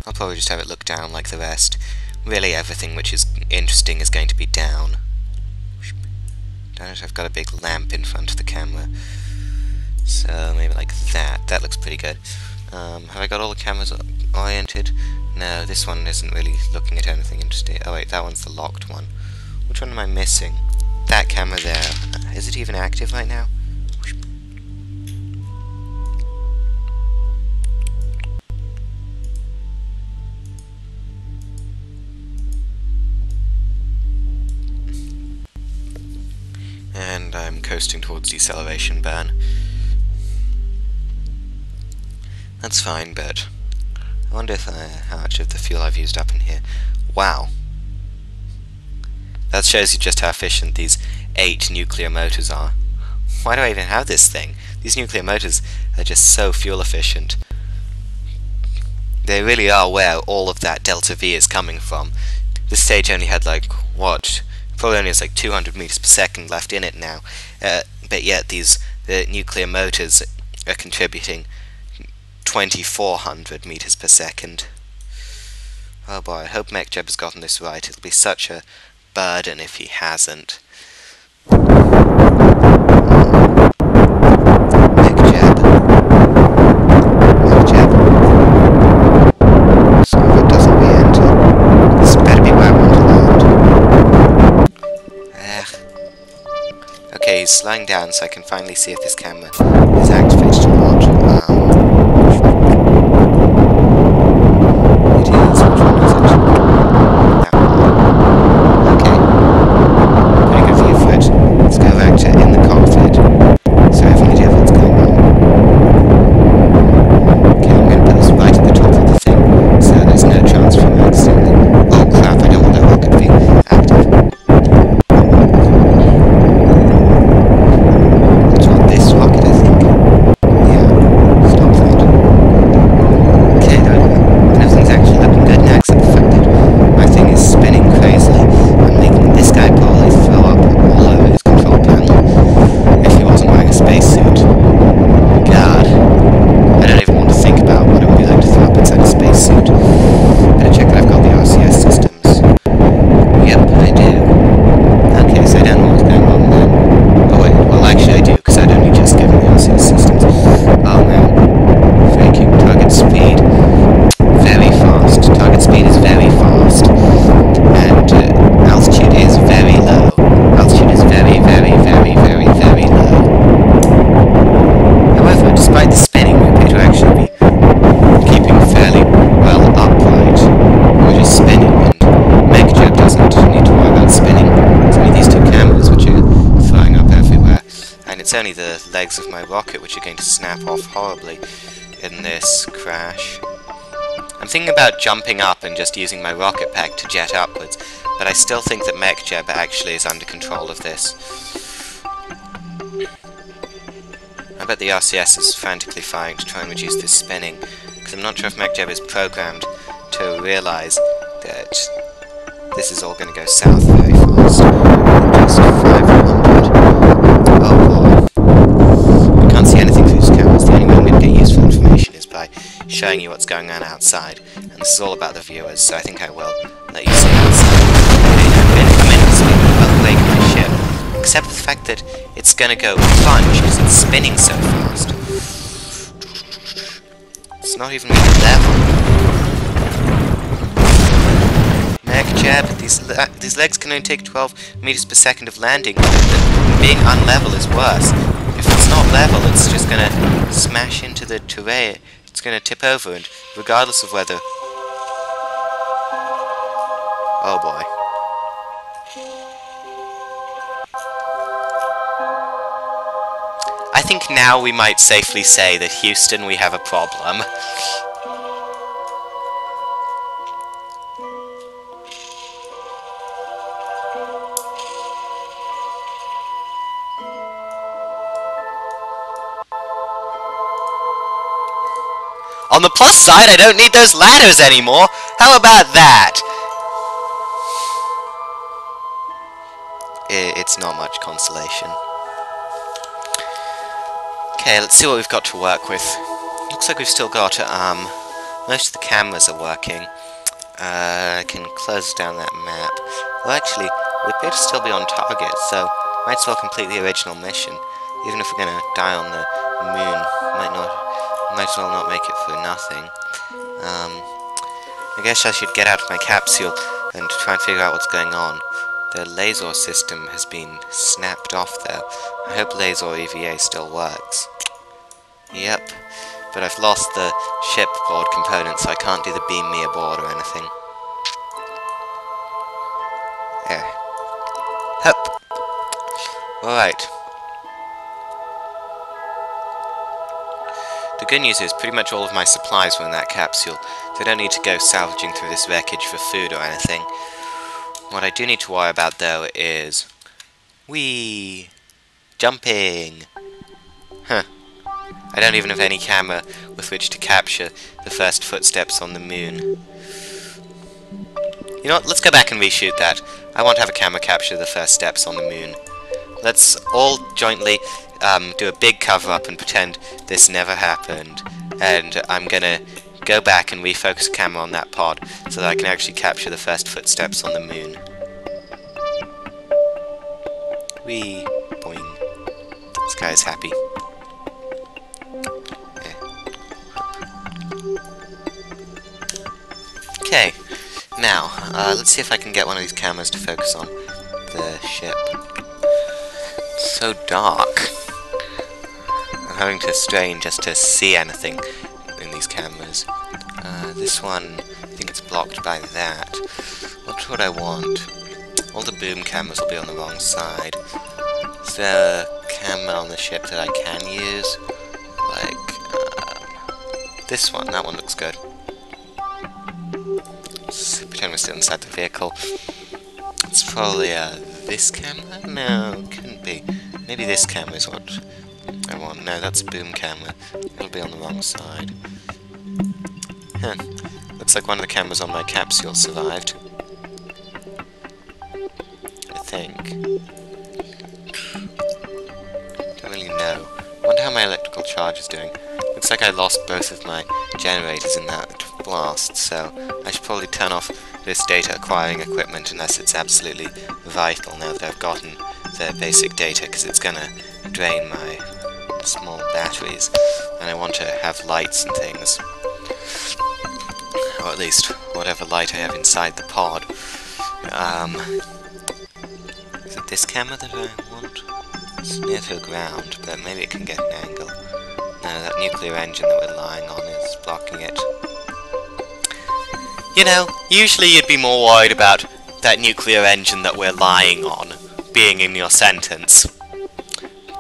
I'll probably just have it look down like the rest. Really everything which is interesting is going to be down. I've got a big lamp in front of the camera. So maybe like that. That looks pretty good. Um, have I got all the cameras oriented? No, this one isn't really looking at anything interesting. Oh wait, that one's the locked one. Which one am I missing? That camera there. Is it even active right now? And I'm coasting towards deceleration burn. That's fine, but I wonder if I, how much of the fuel I've used up in here. Wow. That shows you just how efficient these eight nuclear motors are. Why do I even have this thing? These nuclear motors are just so fuel efficient. They really are where all of that delta V is coming from. This stage only had like, what, probably only has like 200 meters per second left in it now, uh, but yet these the nuclear motors are contributing 2400 meters per second. Oh boy, I hope MechJeb has gotten this right. It'll be such a burden if he hasn't. He's slowing down so I can finally see if this camera is activated or not. Um, it is. Which one is it? Okay. Pretty good view for it. Let's go back to in the cockpit so I have an idea of what's going on. Okay, I'm going to put this right at the top of the thing so there's no chance for me accidentally... Oh crap, I don't want that rocket to be active. It's only the legs of my rocket which are going to snap off horribly in this crash. I'm thinking about jumping up and just using my rocket pack to jet upwards, but I still think that MechJeb actually is under control of this. I bet the RCS is frantically firing to try and reduce this spinning, because I'm not sure if MechJeb is programmed to realise that this is all going to go south very fast. Just 500. Oh boy. We can't see anything showing you what's going on outside. And this is all about the viewers, so I think I will let you see outside. I'm in and speak the ship, except for the fact that it's going to go plunge because it's spinning so fast. It's not even level. Mech these, le these legs can only take 12 meters per second of landing, but being unlevel is worse. If it's not level, it's just gonna smash into the terrain, it's gonna tip over, and regardless of whether... Oh boy. I think now we might safely say that Houston, we have a problem. On the plus side, I don't need those ladders anymore. How about that? It's not much consolation. Okay, let's see what we've got to work with. Looks like we've still got, um, most of the cameras are working. Uh, I can close down that map. Well, actually, we appear to still be on target, so might as well complete the original mission. Even if we're gonna die on the moon, might not, might as well not make it for nothing. Um, I guess I should get out of my capsule and try and figure out what's going on. The Lazor System has been snapped off there. I hope laser EVA still works. Yep, but I've lost the shipboard component, so I can't do the beam me aboard or anything. There. Hup. Alright. The good news is pretty much all of my supplies were in that capsule, so I don't need to go salvaging through this wreckage for food or anything. What I do need to worry about, though, is... Whee! Jumping! Huh. I don't even have any camera with which to capture the first footsteps on the moon. You know what, let's go back and reshoot that. I want to have a camera capture the first steps on the moon. Let's all jointly um, do a big cover-up and pretend this never happened. And I'm gonna go back and refocus the camera on that pod so that I can actually capture the first footsteps on the moon. Wee boing. This guy is happy. Okay, now, uh, let's see if I can get one of these cameras to focus on the ship. It's so dark. Having to strain just to see anything in these cameras. Uh, this one, I think it's blocked by that. What would I want? All the boom cameras will be on the wrong side. Is there a camera on the ship that I can use? Like, um, this one, that one looks good. Let's pretend we're still inside the vehicle. It's probably, uh, this camera? No, couldn't be. Maybe this camera is what. No, that's boom camera. It'll be on the wrong side. Huh. Looks like one of the cameras on my capsule survived. I think. Don't really know. wonder how my electrical charge is doing. Looks like I lost both of my generators in that blast, so I should probably turn off this data acquiring equipment unless it's absolutely vital now that I've gotten the basic data, because it's gonna drain my small batteries, and I want to have lights and things. Or at least whatever light I have inside the pod. Um, is it this camera that I want? It's near to the ground, but maybe it can get an angle. No, that nuclear engine that we're lying on is blocking it. You know, usually you'd be more worried about that nuclear engine that we're lying on being in your sentence.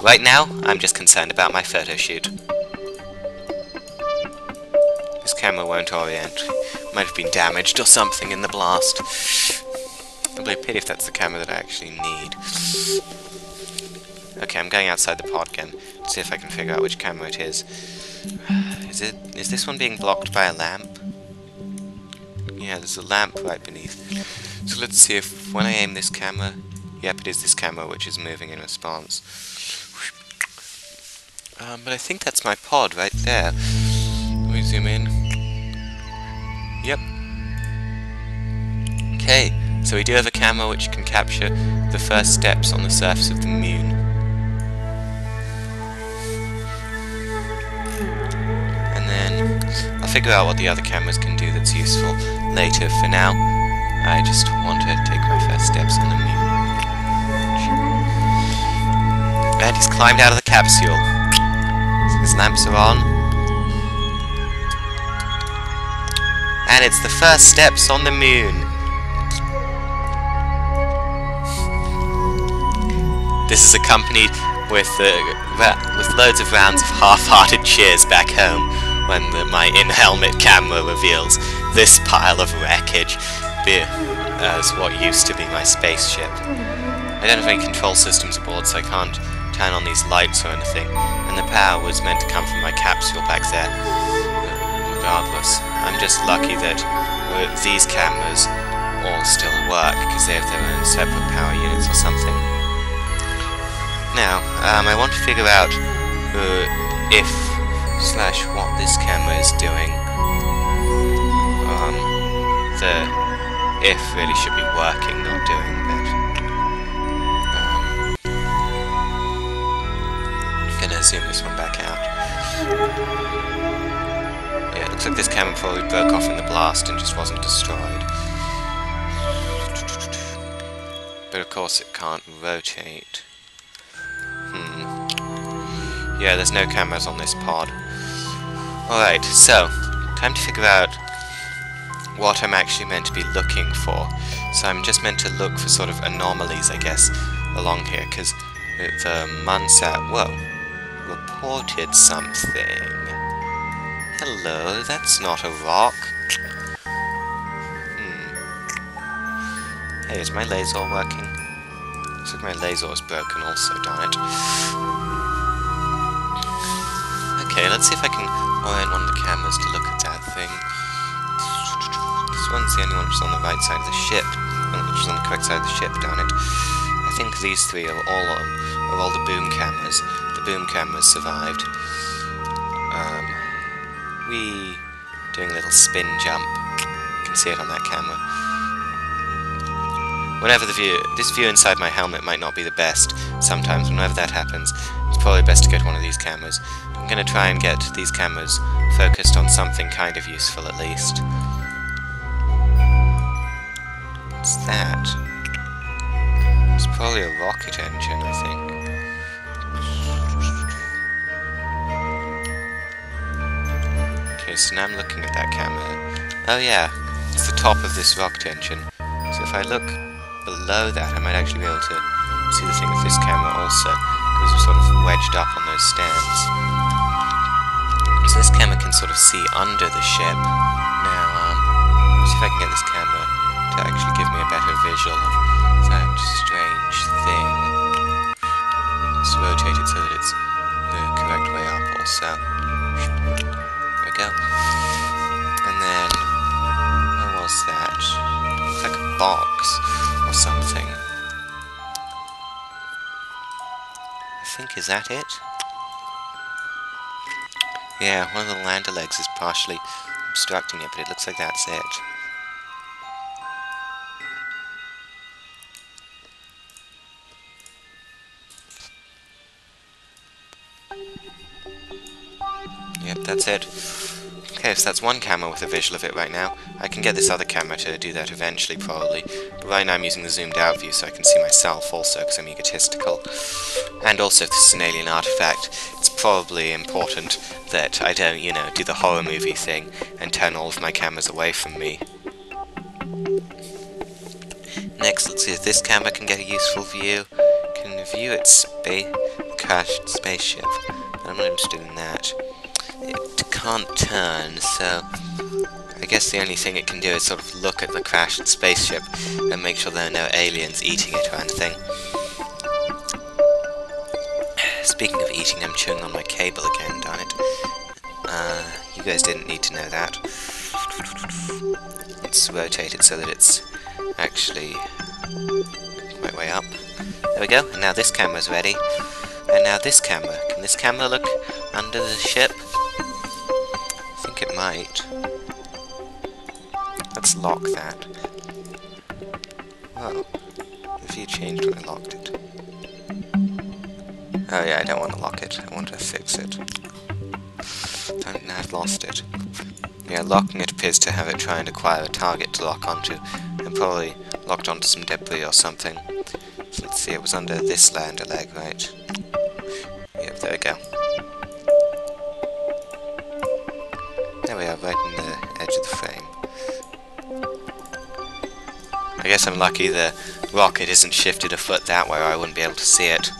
Right now, I'm just concerned about my photo shoot. This camera won't orient. Might have been damaged or something in the blast. It'll be a pity if that's the camera that I actually need. Okay, I'm going outside the pod again to see if I can figure out which camera it is. Is it? Is this one being blocked by a lamp? Yeah, there's a lamp right beneath. So let's see if when I aim this camera... Yep, it is this camera which is moving in response. Um, but I think that's my pod right there. Let me zoom in. Yep. Okay, so we do have a camera which can capture the first steps on the surface of the moon. And then I'll figure out what the other cameras can do that's useful later. For now, I just want to take my first steps on the moon. And he's climbed out of the capsule. His lamps are on. And it's the first steps on the moon. This is accompanied with uh, with loads of rounds of half-hearted cheers back home when the, my in-helmet camera reveals this pile of wreckage as what used to be my spaceship. I don't have any control systems aboard, so I can't turn on these lights or anything, and the power was meant to come from my capsule back there. Regardless, I'm just lucky that uh, these cameras all still work, because they have their own separate power units or something. Now, um, I want to figure out uh, if slash what this camera is doing. Um, the if really should be working, not doing that. Zoom this one back out. Yeah, it looks like this camera probably broke off in the blast and just wasn't destroyed. But of course it can't rotate. Hmm. Yeah, there's no cameras on this pod. Alright, so, time to figure out what I'm actually meant to be looking for. So I'm just meant to look for sort of anomalies, I guess, along here, because the Munsat, whoa, reported something. Hello, that's not a rock. Hmm. Hey, is my laser working? Looks like my laser is broken also, darn it. Okay, let's see if I can orient one of the cameras to look at that thing. This one's the only one which is on the right side of the ship. Which is on the correct side of the ship, darn it. I think these three are all, are all the boom cameras boom cameras survived. Um, we doing a little spin jump. You can see it on that camera. Whenever the view, this view inside my helmet might not be the best. Sometimes, whenever that happens, it's probably best to get one of these cameras. I'm going to try and get these cameras focused on something kind of useful at least. What's that? It's probably a rocket engine, I think. Okay, so now I'm looking at that camera. Oh yeah, it's the top of this rocket engine. So if I look below that, I might actually be able to see the thing with this camera also, because we're sort of wedged up on those stands. So this camera can sort of see under the ship. Now, um, let's see if I can get this camera to actually give me a better visual of that strange thing. Let's rotate it so that it's the correct way up also box or something. I think, is that it? Yeah, one of the lander legs is partially obstructing it, but it looks like that's it. Yep, that's it. Okay, so that's one camera with a visual of it right now. I can get this other camera to do that eventually, probably. But right now I'm using the zoomed out view so I can see myself also, because I'm egotistical. And also, if this is an alien artifact, it's probably important that I don't, you know, do the horror movie thing and turn all of my cameras away from me. Next, let's see if this camera can get a useful view. Can view its space crashed spaceship. I'm not interested in that it can't turn, so I guess the only thing it can do is sort of look at the crashed spaceship and make sure there are no aliens eating it or anything. Speaking of eating, I'm chewing on my cable again, darn it. Uh, you guys didn't need to know that. Let's rotate it so that it's actually right way up. There we go, and now this camera's ready. And now this camera. Can this camera look under the ship? Let's lock that. Oh, the view changed when I locked it. Oh yeah, I don't want to lock it. I want to fix it. I've lost it. Yeah, locking it appears to have it try and acquire a target to lock onto, and probably locked onto some debris or something. So let's see, it was under this lander leg, right? Guess I'm lucky the rocket isn't shifted a foot that way or I wouldn't be able to see it.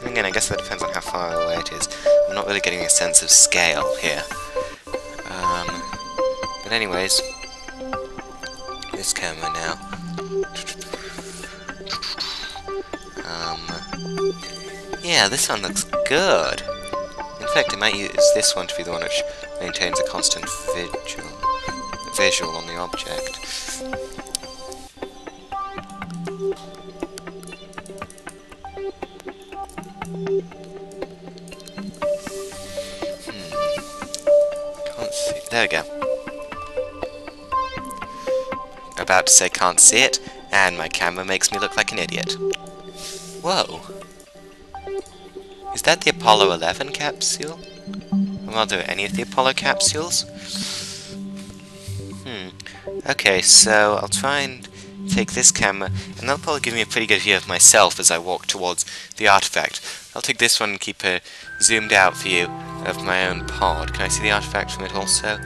And again, I guess that depends on how far away it is. I'm not really getting a sense of scale here. Um, but anyways, this camera now. Um, yeah, this one looks good. In fact, I might use this one to be the one which maintains a constant vigil, visual on the object. Hmm. Can't see. There we go. About to say can't see it, and my camera makes me look like an idiot. Whoa. Is that the Apollo 11 capsule? Or rather, any of the Apollo capsules? Okay, so I'll try and take this camera, and that'll probably give me a pretty good view of myself as I walk towards the artifact. I'll take this one and keep a zoomed out view of my own pod. Can I see the artifact from it also?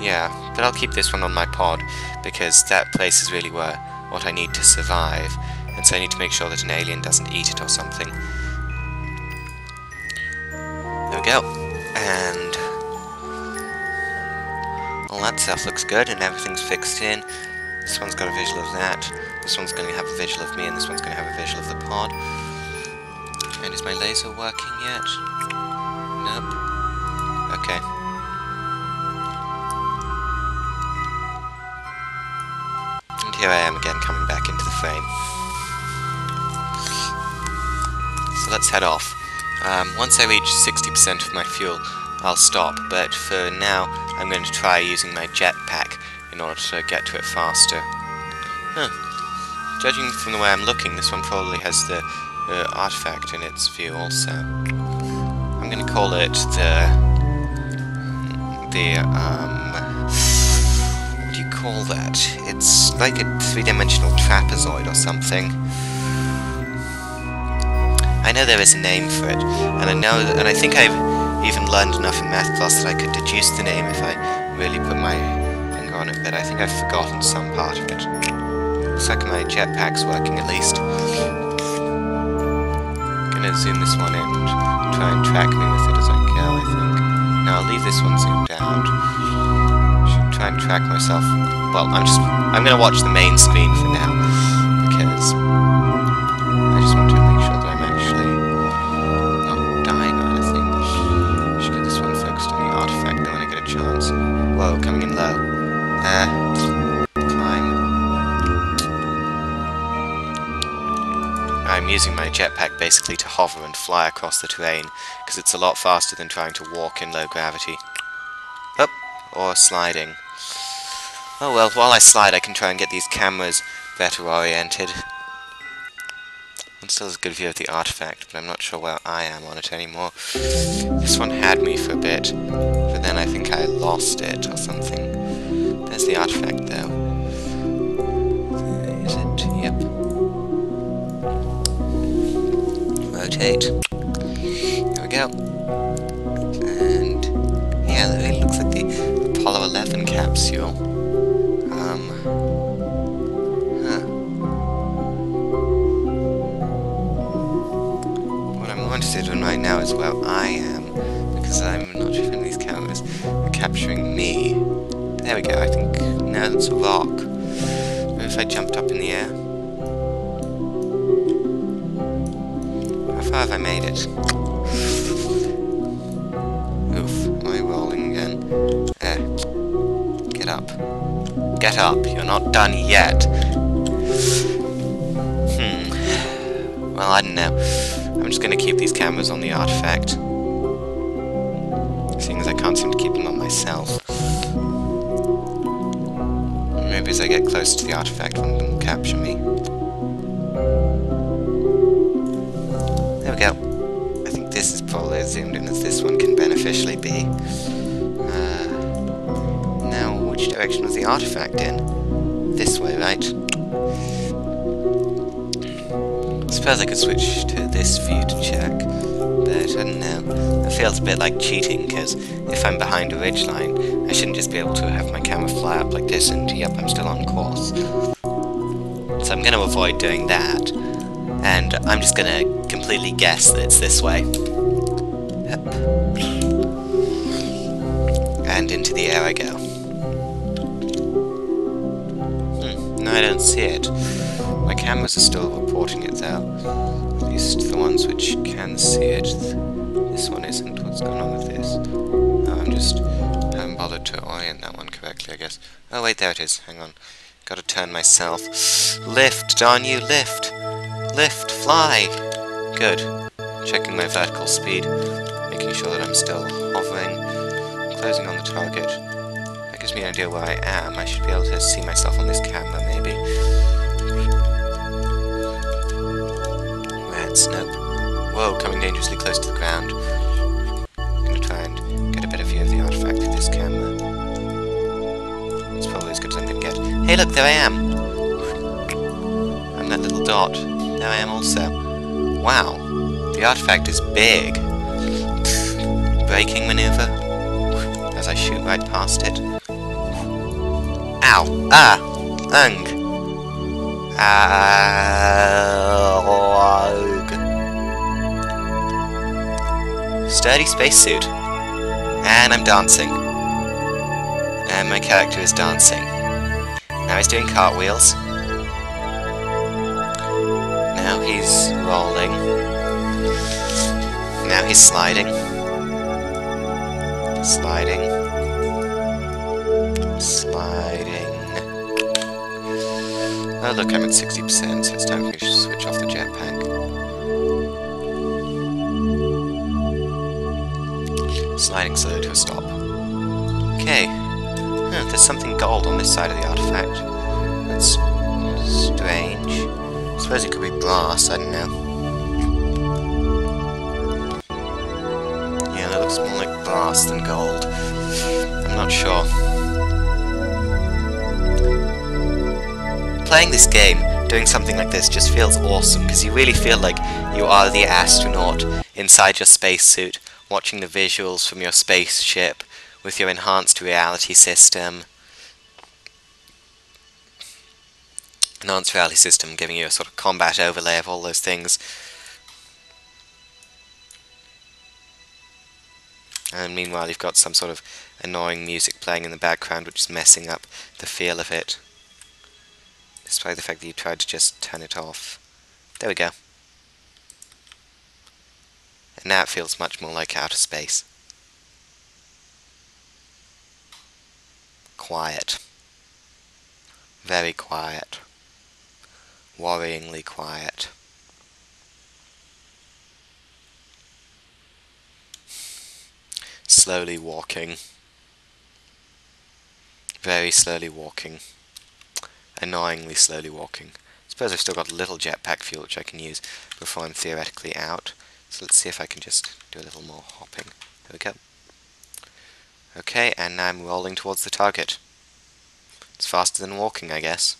Yeah, but I'll keep this one on my pod, because that place is really where what I need to survive, and so I need to make sure that an alien doesn't eat it or something. There we go. And... That stuff looks good, and everything's fixed in. This one's got a visual of that. This one's going to have a visual of me, and this one's going to have a visual of the pod. And is my laser working yet? Nope. Okay. And here I am again coming back into the frame. So let's head off. Um, once I reach 60% of my fuel, I'll stop, but for now I'm going to try using my jetpack in order to get to it faster. Huh. Judging from the way I'm looking, this one probably has the uh, artifact in its view also. I'm going to call it the... the, um... what do you call that? It's like a three-dimensional trapezoid or something. I know there is a name for it, and I know, and I think I've even learned enough in math class that I could deduce the name if I really put my finger on it, but I think I've forgotten some part of it. Looks like my jetpack's working at least. Gonna zoom this one in and try and track me with it as I go, I think. Now I'll leave this one zoomed out. Should try and track myself. Well, I'm just, I'm gonna watch the main screen for now, because I'm using my jetpack basically to hover and fly across the terrain, because it's a lot faster than trying to walk in low gravity. Up, or sliding. Oh well, while I slide I can try and get these cameras better oriented. One still has a good view of the artifact, but I'm not sure where I am on it anymore. This one had me for a bit, but then I think I lost it or something. There's the artifact though. Rotate. There we go. And yeah, really looks like the Apollo 11 capsule. Um. What I'm interested in right now is where I am, because I'm not sure if these cameras are capturing me. There we go, I think now that's a rock. Maybe if I jumped up in the air? Have I made it? Oof, am I rolling again? Eh. Get up. Get up, you're not done yet. Hmm. Well, I don't know. I'm just gonna keep these cameras on the artifact. Seeing as I can't seem to keep them on myself. Maybe as I get close to the artifact, one of them will capture me. We. I think this is probably as zoomed in as this one can beneficially be. Uh, now, which direction was the artifact in? This way, right? I suppose I could switch to this view to check, but I don't know. It feels a bit like cheating, because if I'm behind a ridgeline, I shouldn't just be able to have my camera fly up like this and yep, I'm still on course. So I'm going to avoid doing that, and I'm just to completely guess that it's this way. Yep. And into the air I go. Hmm, no, I don't see it. My cameras are still reporting it though. At least the ones which can see it. This one isn't. What's going on with this? No, I'm just haven't bothered to orient that one correctly, I guess. Oh wait, there it is. Hang on. Gotta turn myself. Lift, darn you, lift! Lift, fly! Good. Checking my vertical speed, making sure that I'm still hovering, closing on the target. That gives me an idea where I am. I should be able to see myself on this camera, maybe. Rats, nope. Whoa, coming dangerously close to the ground. I'm gonna try and get a better view of the artifact with this camera. It's probably as good as I'm gonna get. Hey look, there I am! I'm that little dot. I am also. Wow, the artifact is big. Braking maneuver as I shoot right past it. Ow! Ah! Ung! Ow! Sturdy spacesuit. And I'm dancing. And my character is dancing. Now he's doing cartwheels. He's rolling. Now he's sliding. Sliding. Sliding. Oh look, I'm at 60%, so it's time for me to switch off the jetpack. Sliding slowly to a stop. Okay. Huh, there's something gold on this side of the artifact. That's strange. Suppose it could be brass, I don't know. Yeah, that looks more like brass than gold. I'm not sure. Playing this game, doing something like this, just feels awesome, because you really feel like you are the astronaut inside your spacesuit, watching the visuals from your spaceship, with your enhanced reality system. Enhanced reality system giving you a sort of combat overlay of all those things. And meanwhile you've got some sort of annoying music playing in the background which is messing up the feel of it. Despite the fact that you tried to just turn it off. There we go. And now it feels much more like outer space. Quiet. Very quiet. Worryingly quiet. Slowly walking. Very slowly walking. Annoyingly slowly walking. I suppose I've still got a little jetpack fuel which I can use before I'm theoretically out. So let's see if I can just do a little more hopping. There we go. Okay, and now I'm rolling towards the target. It's faster than walking, I guess.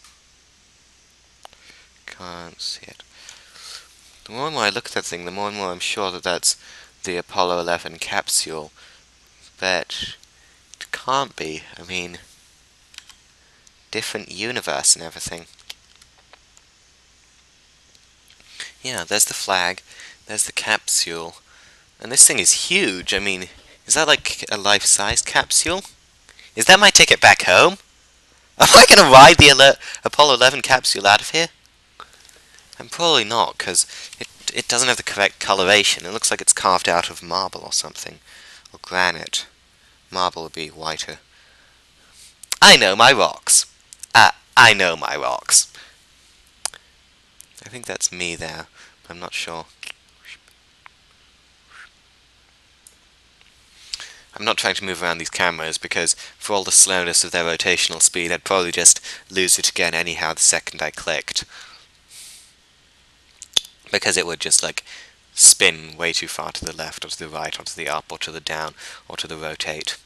Can't see it. The more and more I look at that thing, the more and more I'm sure that that's the Apollo 11 capsule. But it can't be. I mean, different universe and everything. Yeah, there's the flag, there's the capsule, and this thing is huge. I mean, is that like a life-size capsule? Is that my ticket back home? Am I going to ride the Apollo 11 capsule out of here? I'm probably not, because it, it doesn't have the correct coloration. It looks like it's carved out of marble or something. Or granite. Marble would be whiter. I know my rocks. Uh, I know my rocks. I think that's me there, but I'm not sure. I'm not trying to move around these cameras because for all the slowness of their rotational speed, I'd probably just lose it again anyhow the second I clicked. Because it would just like spin way too far to the left or to the right or to the up or to the down or to the rotate.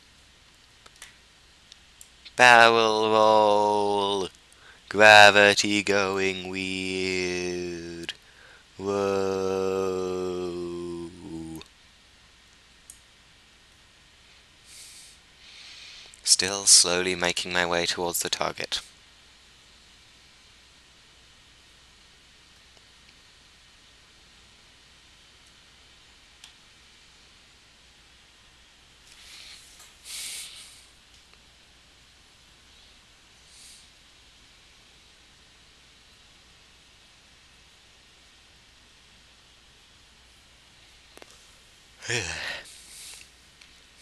Barrel roll! Gravity going weird. Whoa. Still slowly making my way towards the target.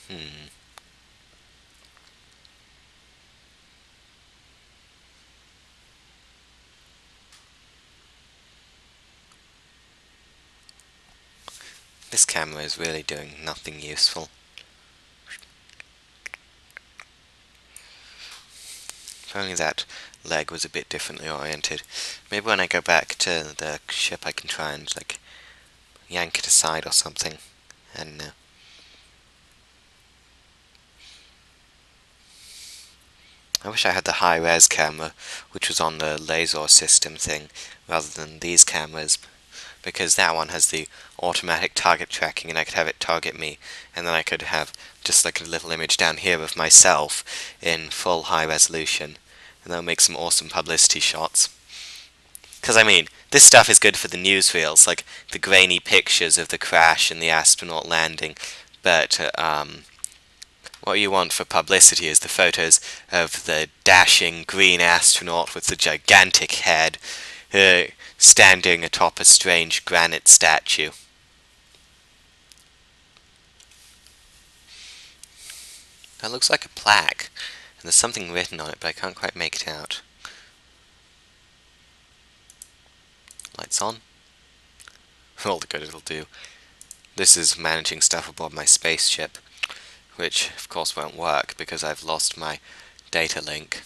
Hmm. This camera is really doing nothing useful. If only that leg was a bit differently oriented. Maybe when I go back to the ship I can try and like yank it aside or something. And uh, I wish I had the high-res camera, which was on the Lazor System thing, rather than these cameras, because that one has the automatic target tracking and I could have it target me and then I could have just like a little image down here of myself in full high resolution and that'll make some awesome publicity shots. Because I mean, this stuff is good for the newsreels, like the grainy pictures of the crash and the astronaut landing, but um, what you want for publicity is the photos of the dashing green astronaut with the gigantic head uh, standing atop a strange granite statue. That looks like a plaque, and there's something written on it, but I can't quite make it out. Lights on. All the good it'll do. This is managing stuff aboard my spaceship, which of course won't work because I've lost my data link.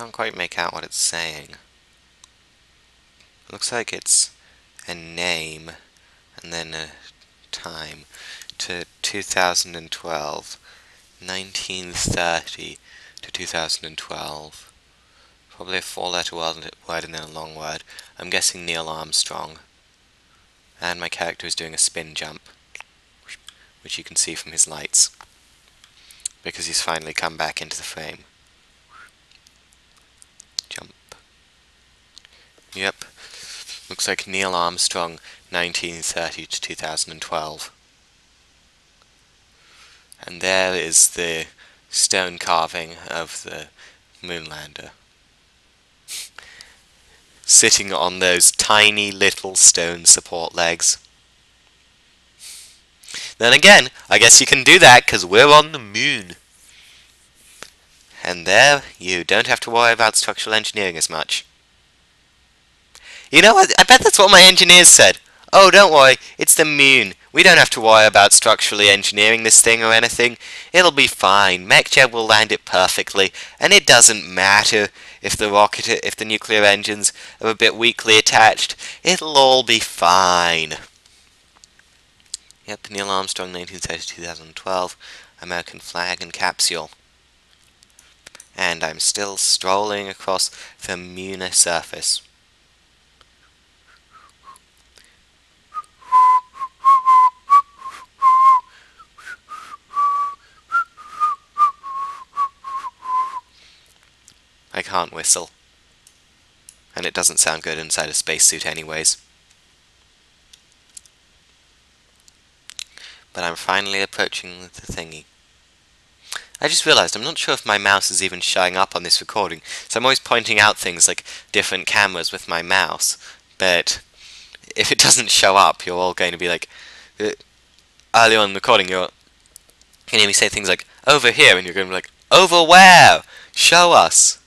can't quite make out what it's saying. Looks like it's a name and then a time to 2012, 1930 to 2012. Probably a four-letter word and then a long word. I'm guessing Neil Armstrong. And my character is doing a spin jump, which you can see from his lights, because he's finally come back into the frame. Jump. Yep. Looks like Neil Armstrong, 1930 to 2012. And there is the stone carving of the moonlander. Sitting on those tiny little stone support legs. Then again, I guess you can do that because we're on the moon. And there, you don't have to worry about structural engineering as much. You know, I, I bet that's what my engineers said. Oh, don't worry, it's the moon. We don't have to worry about structurally engineering this thing or anything. It'll be fine. MechJeb will land it perfectly, and it doesn't matter if the rocket, if the nuclear engines are a bit weakly attached. It'll all be fine. Yep, Neil Armstrong, 1930-2012, American flag and capsule. And I'm still strolling across the lunar surface. I can't whistle. And it doesn't sound good inside a spacesuit anyways. But I'm finally approaching the thingy. I just realized I'm not sure if my mouse is even showing up on this recording, so I'm always pointing out things like different cameras with my mouse, but if it doesn't show up, you're all going to be like, uh, early on in the recording, you're going to hear me say things like, over here, and you're going to be like, over where? Show us.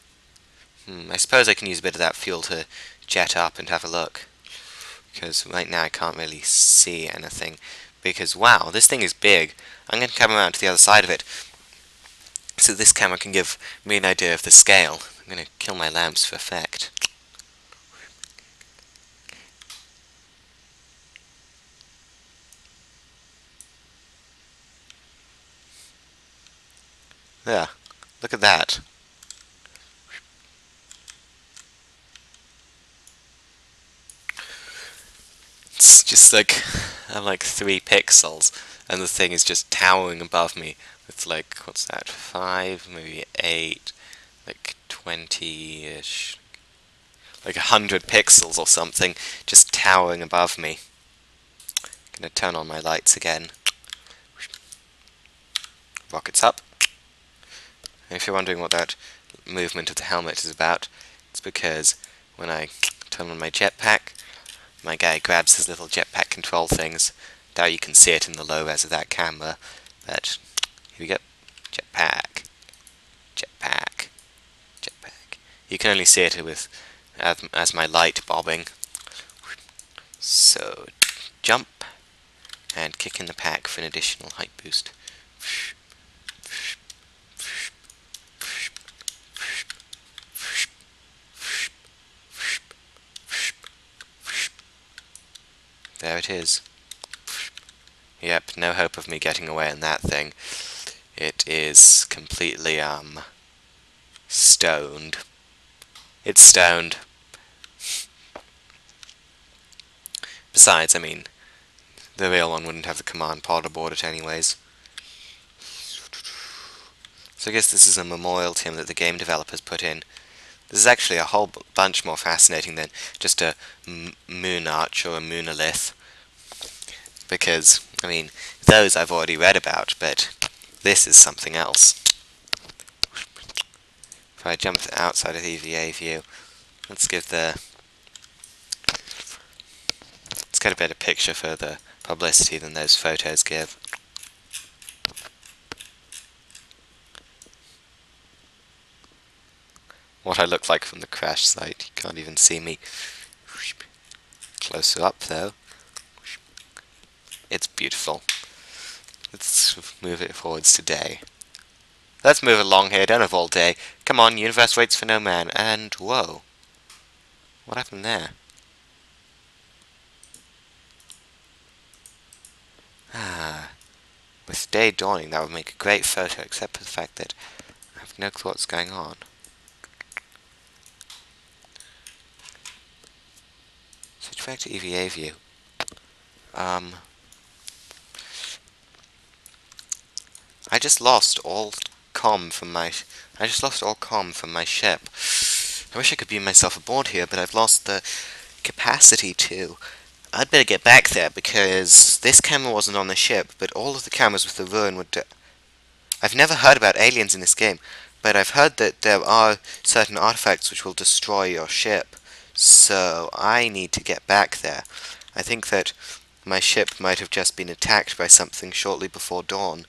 Hmm, I suppose I can use a bit of that fuel to jet up and have a look. because right now I can't really see anything. Because wow this thing is big. I'm going to come around to the other side of it so this camera can give me an idea of the scale. I'm going to kill my lamps for effect. There. Look at that it's just like I'm like three pixels and the thing is just towering above me with like what's that five maybe eight like 20ish like a hundred pixels or something just towering above me. I'm gonna turn on my lights again. Rockets up. And if you're wondering what that movement of the helmet is about it's because when I turn on my jetpack my guy grabs his little jetpack control things. Now you can see it in the low res of that camera, but here we go. Jetpack. Jetpack. Jetpack. You can only see it with as, as my light bobbing. So jump and kick in the pack for an additional height boost. There it is. Yep, no hope of me getting away in that thing. It is completely, um, stoned. It's stoned. Besides, I mean, the real one wouldn't have the command pod aboard it anyways. So I guess this is a memorial to him that the game developers put in. This is actually a whole bunch more fascinating than just a moon arch or a moonolith, Because, I mean, those I've already read about, but this is something else. If I jump outside of the EVA view, let's give the... Let's get a better picture for the publicity than those photos give. What I look like from the crash site. You can't even see me. Closer up though. It's beautiful. Let's move it forwards today. Let's move along here, don't have all day. Come on, universe waits for no man. And, whoa. What happened there? Ah. With day dawning, that would make a great photo, except for the fact that I have no clue what's going on. Back to EVA view. Um, I just lost all com from my... I just lost all com from my ship. I wish I could beam myself aboard here, but I've lost the capacity to. I'd better get back there, because this camera wasn't on the ship, but all of the cameras with the ruin would... I've never heard about aliens in this game, but I've heard that there are certain artifacts which will destroy your ship. So I need to get back there. I think that my ship might have just been attacked by something shortly before dawn.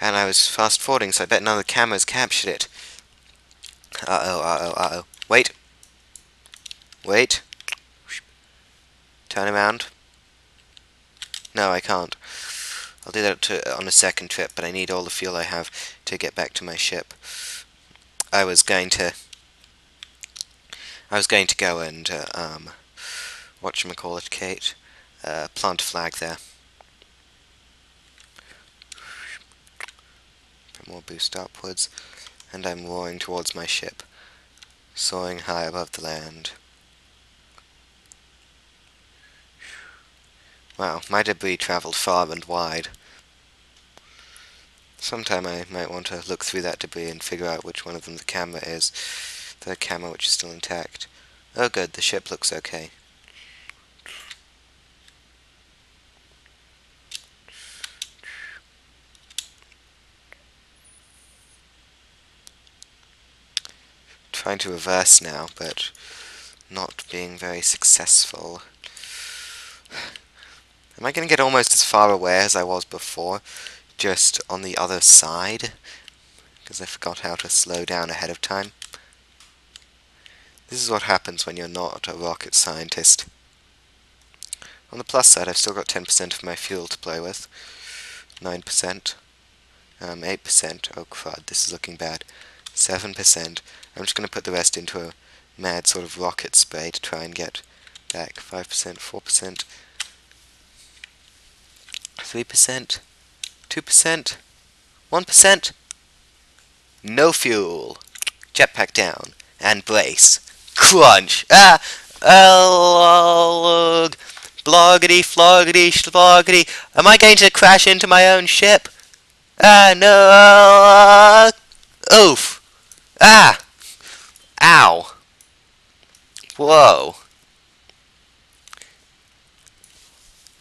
And I was fast forwarding, so I bet none of the cameras captured it. Uh-oh, uh-oh, uh-oh. Wait. Wait. Turn around. No, I can't. I'll do that to, on a second trip, but I need all the fuel I have to get back to my ship. I was going to I was going to go and, uh, um, whatchamacallit, uh, plant a flag there. Bit more boost upwards, and I'm roaring towards my ship, soaring high above the land. Wow, my debris travelled far and wide. Sometime I might want to look through that debris and figure out which one of them the camera is the camera which is still intact. Oh good, the ship looks okay. Trying to reverse now, but not being very successful. Am I going to get almost as far away as I was before, just on the other side? Because I forgot how to slow down ahead of time. This is what happens when you're not a rocket scientist. On the plus side, I've still got 10% of my fuel to play with. 9%. Um, 8%. Oh crud, this is looking bad. 7%. I'm just going to put the rest into a mad sort of rocket spray to try and get back 5%, 4%, 3%, 2%, 1%. No fuel. Jetpack down. And brace. Crunch. Ah! Ugh. Bloggity, floggity, sloggity. Am I going to crash into my own ship? Ah, no. Oof. Ah. Ow. Whoa.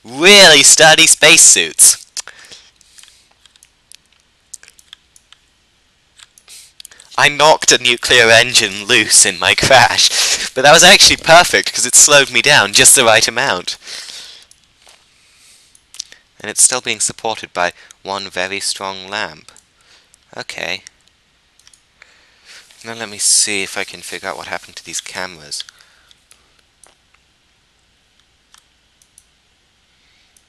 Really sturdy spacesuits. I knocked a nuclear engine loose in my crash, but that was actually perfect because it slowed me down just the right amount. And it's still being supported by one very strong lamp. Okay. Now let me see if I can figure out what happened to these cameras.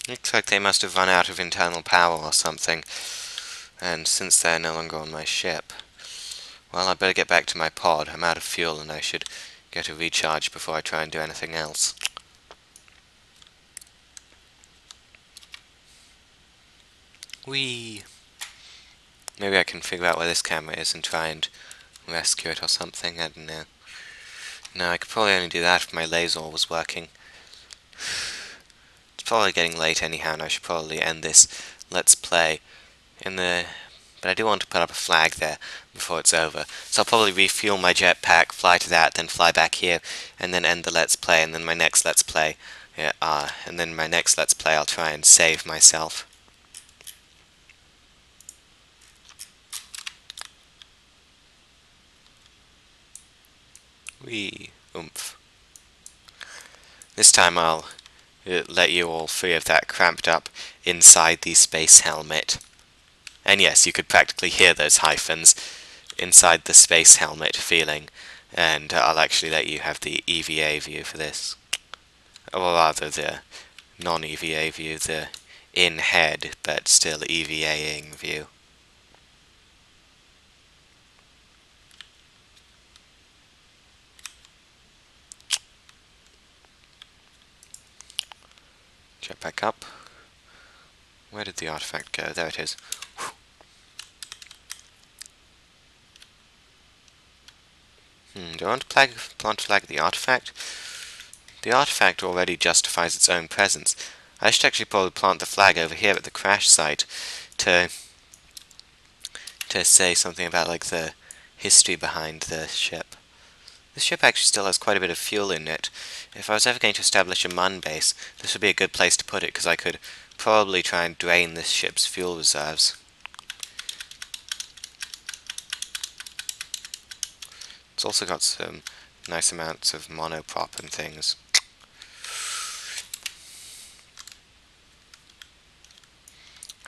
Looks like they must have run out of internal power or something. And since they're no longer on my ship, well, I'd better get back to my pod. I'm out of fuel and I should get a recharge before I try and do anything else. Whee! Maybe I can figure out where this camera is and try and rescue it or something. I don't know. No, I could probably only do that if my laser was working. It's probably getting late anyhow, and I should probably end this Let's Play in the but I do want to put up a flag there before it's over. So I'll probably refuel my jetpack, fly to that, then fly back here, and then end the Let's Play, and then my next Let's Play, yeah, uh, and then my next Let's Play I'll try and save myself. Wee, oomph. This time I'll uh, let you all free of that cramped up inside the space helmet. And yes, you could practically hear those hyphens inside the space helmet feeling. And I'll actually let you have the EVA view for this. Or rather, the non-EVA view, the in-head, but still EVA-ing view. Jet back up. Where did the artifact go? There it is. Hmm, do I want to plant, plant flag the artifact? The artifact already justifies its own presence. I should actually probably plant the flag over here at the crash site to to say something about like the history behind the ship. The ship actually still has quite a bit of fuel in it. If I was ever going to establish a Mun base, this would be a good place to put it because I could probably try and drain this ship's fuel reserves. It's also got some nice amounts of monoprop and things.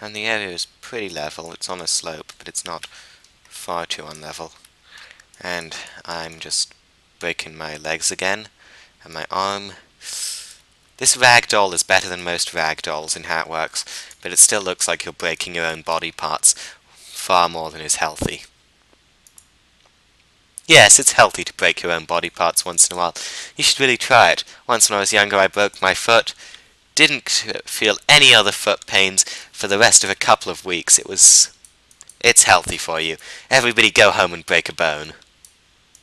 And the area is pretty level. It's on a slope, but it's not far too unlevel. And I'm just breaking my legs again, and my arm. This ragdoll is better than most ragdolls in how it works, but it still looks like you're breaking your own body parts far more than is healthy. Yes, it's healthy to break your own body parts once in a while. You should really try it. Once when I was younger I broke my foot. Didn't feel any other foot pains for the rest of a couple of weeks. It was... It's healthy for you. Everybody go home and break a bone.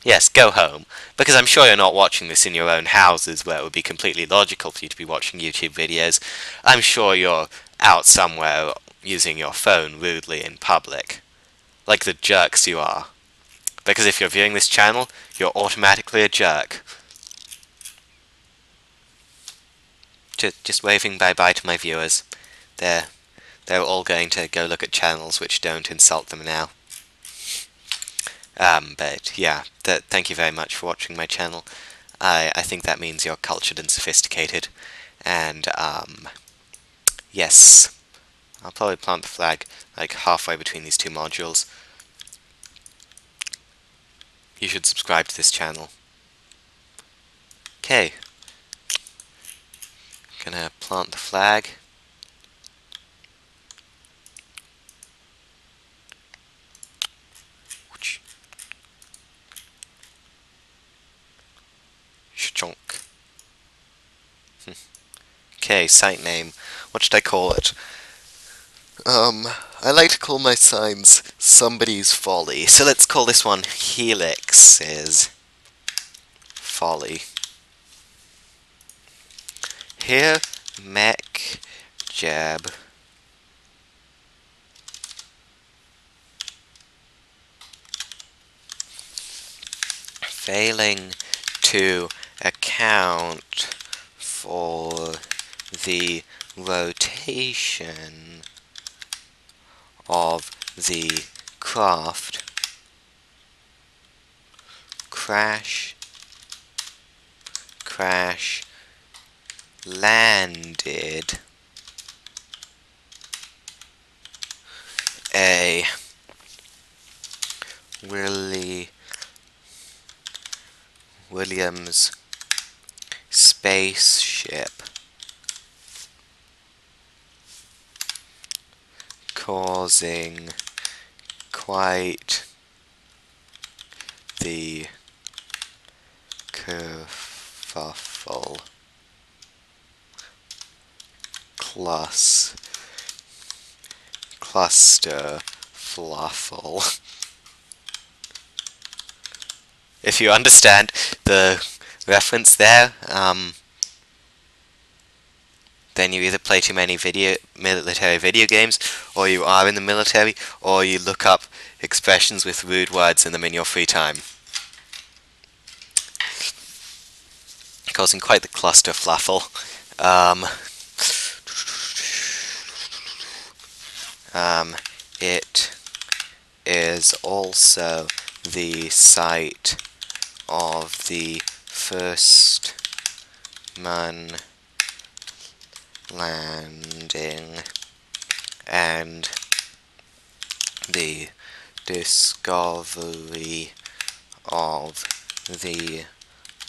Yes, go home. Because I'm sure you're not watching this in your own houses where it would be completely logical for you to be watching YouTube videos. I'm sure you're out somewhere using your phone rudely in public. Like the jerks you are. Because if you're viewing this channel, you're automatically a jerk. Just, just waving bye-bye to my viewers. They're, they're all going to go look at channels which don't insult them now. Um, but yeah, th thank you very much for watching my channel. I, I think that means you're cultured and sophisticated. And, um, yes, I'll probably plant the flag like halfway between these two modules you should subscribe to this channel. Okay. Gonna plant the flag. Chunk. Hmm. okay, site name. What should I call it? Um, I like to call my signs somebody's folly. So let's call this one Helix's folly. Here, Mech, Jab. Failing to account for the rotation of the craft crash crash landed a Willie Williams spaceship causing quite the kerfuffle plus cluster fluffle. If you understand the reference there, um, then you either play too many video military video games, or you are in the military, or you look up expressions with rude words in them in your free time. Causing quite the cluster fluffle. Um, um, it is also the site of the first man landing and the discovery of the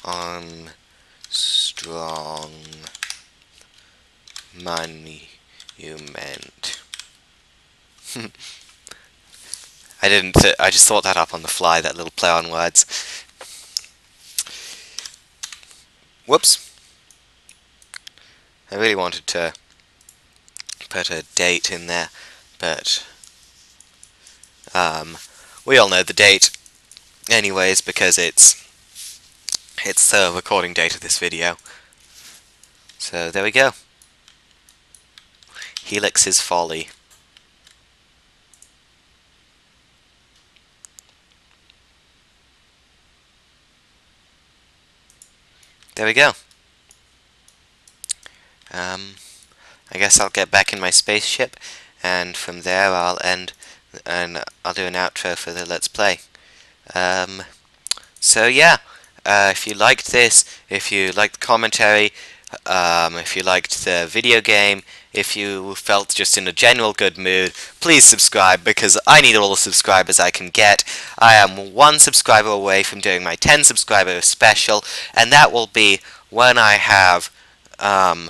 Armstrong monument. I didn't, I just thought that up on the fly, that little play on words. Whoops. I really wanted to put a date in there, but um, we all know the date anyways because it's it's the recording date of this video. So there we go. Helix's Folly. there we go. Um, I guess I'll get back in my spaceship, and from there I'll end, and I'll do an outro for the Let's Play. Um, so yeah, uh, if you liked this, if you liked the commentary, um, if you liked the video game, if you felt just in a general good mood, please subscribe because I need all the subscribers I can get. I am one subscriber away from doing my 10 subscriber special, and that will be when I have, um,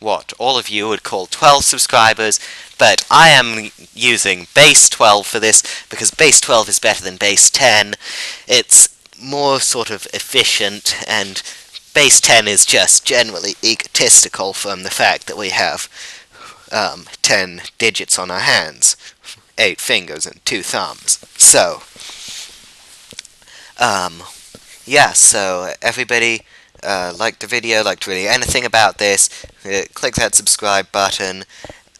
what all of you would call 12 subscribers, but I am using base 12 for this because base 12 is better than base 10. It's more sort of efficient and base 10 is just generally egotistical from the fact that we have um, 10 digits on our hands, 8 fingers and 2 thumbs. So, um, yeah, so everybody uh, liked the video, liked really anything about this, uh, click that subscribe button.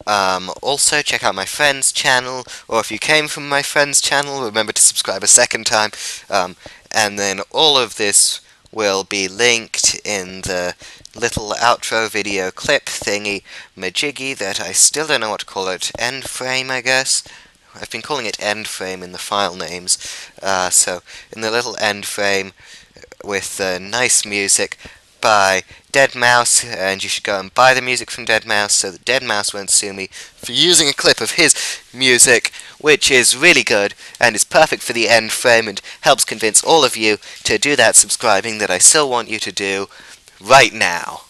Um, also, check out my friend's channel, or if you came from my friend's channel, remember to subscribe a second time. Um, and then all of this will be linked in the little outro video clip thingy majiggy that I still don't know what to call it. End frame, I guess. I've been calling it end frame in the file names. Uh, so in the little end frame with uh, nice music by Deadmau5, and you should go and buy the music from Deadmau5 so that Deadmau5 won't sue me for using a clip of his music, which is really good and is perfect for the end frame and helps convince all of you to do that subscribing that I still want you to do right now.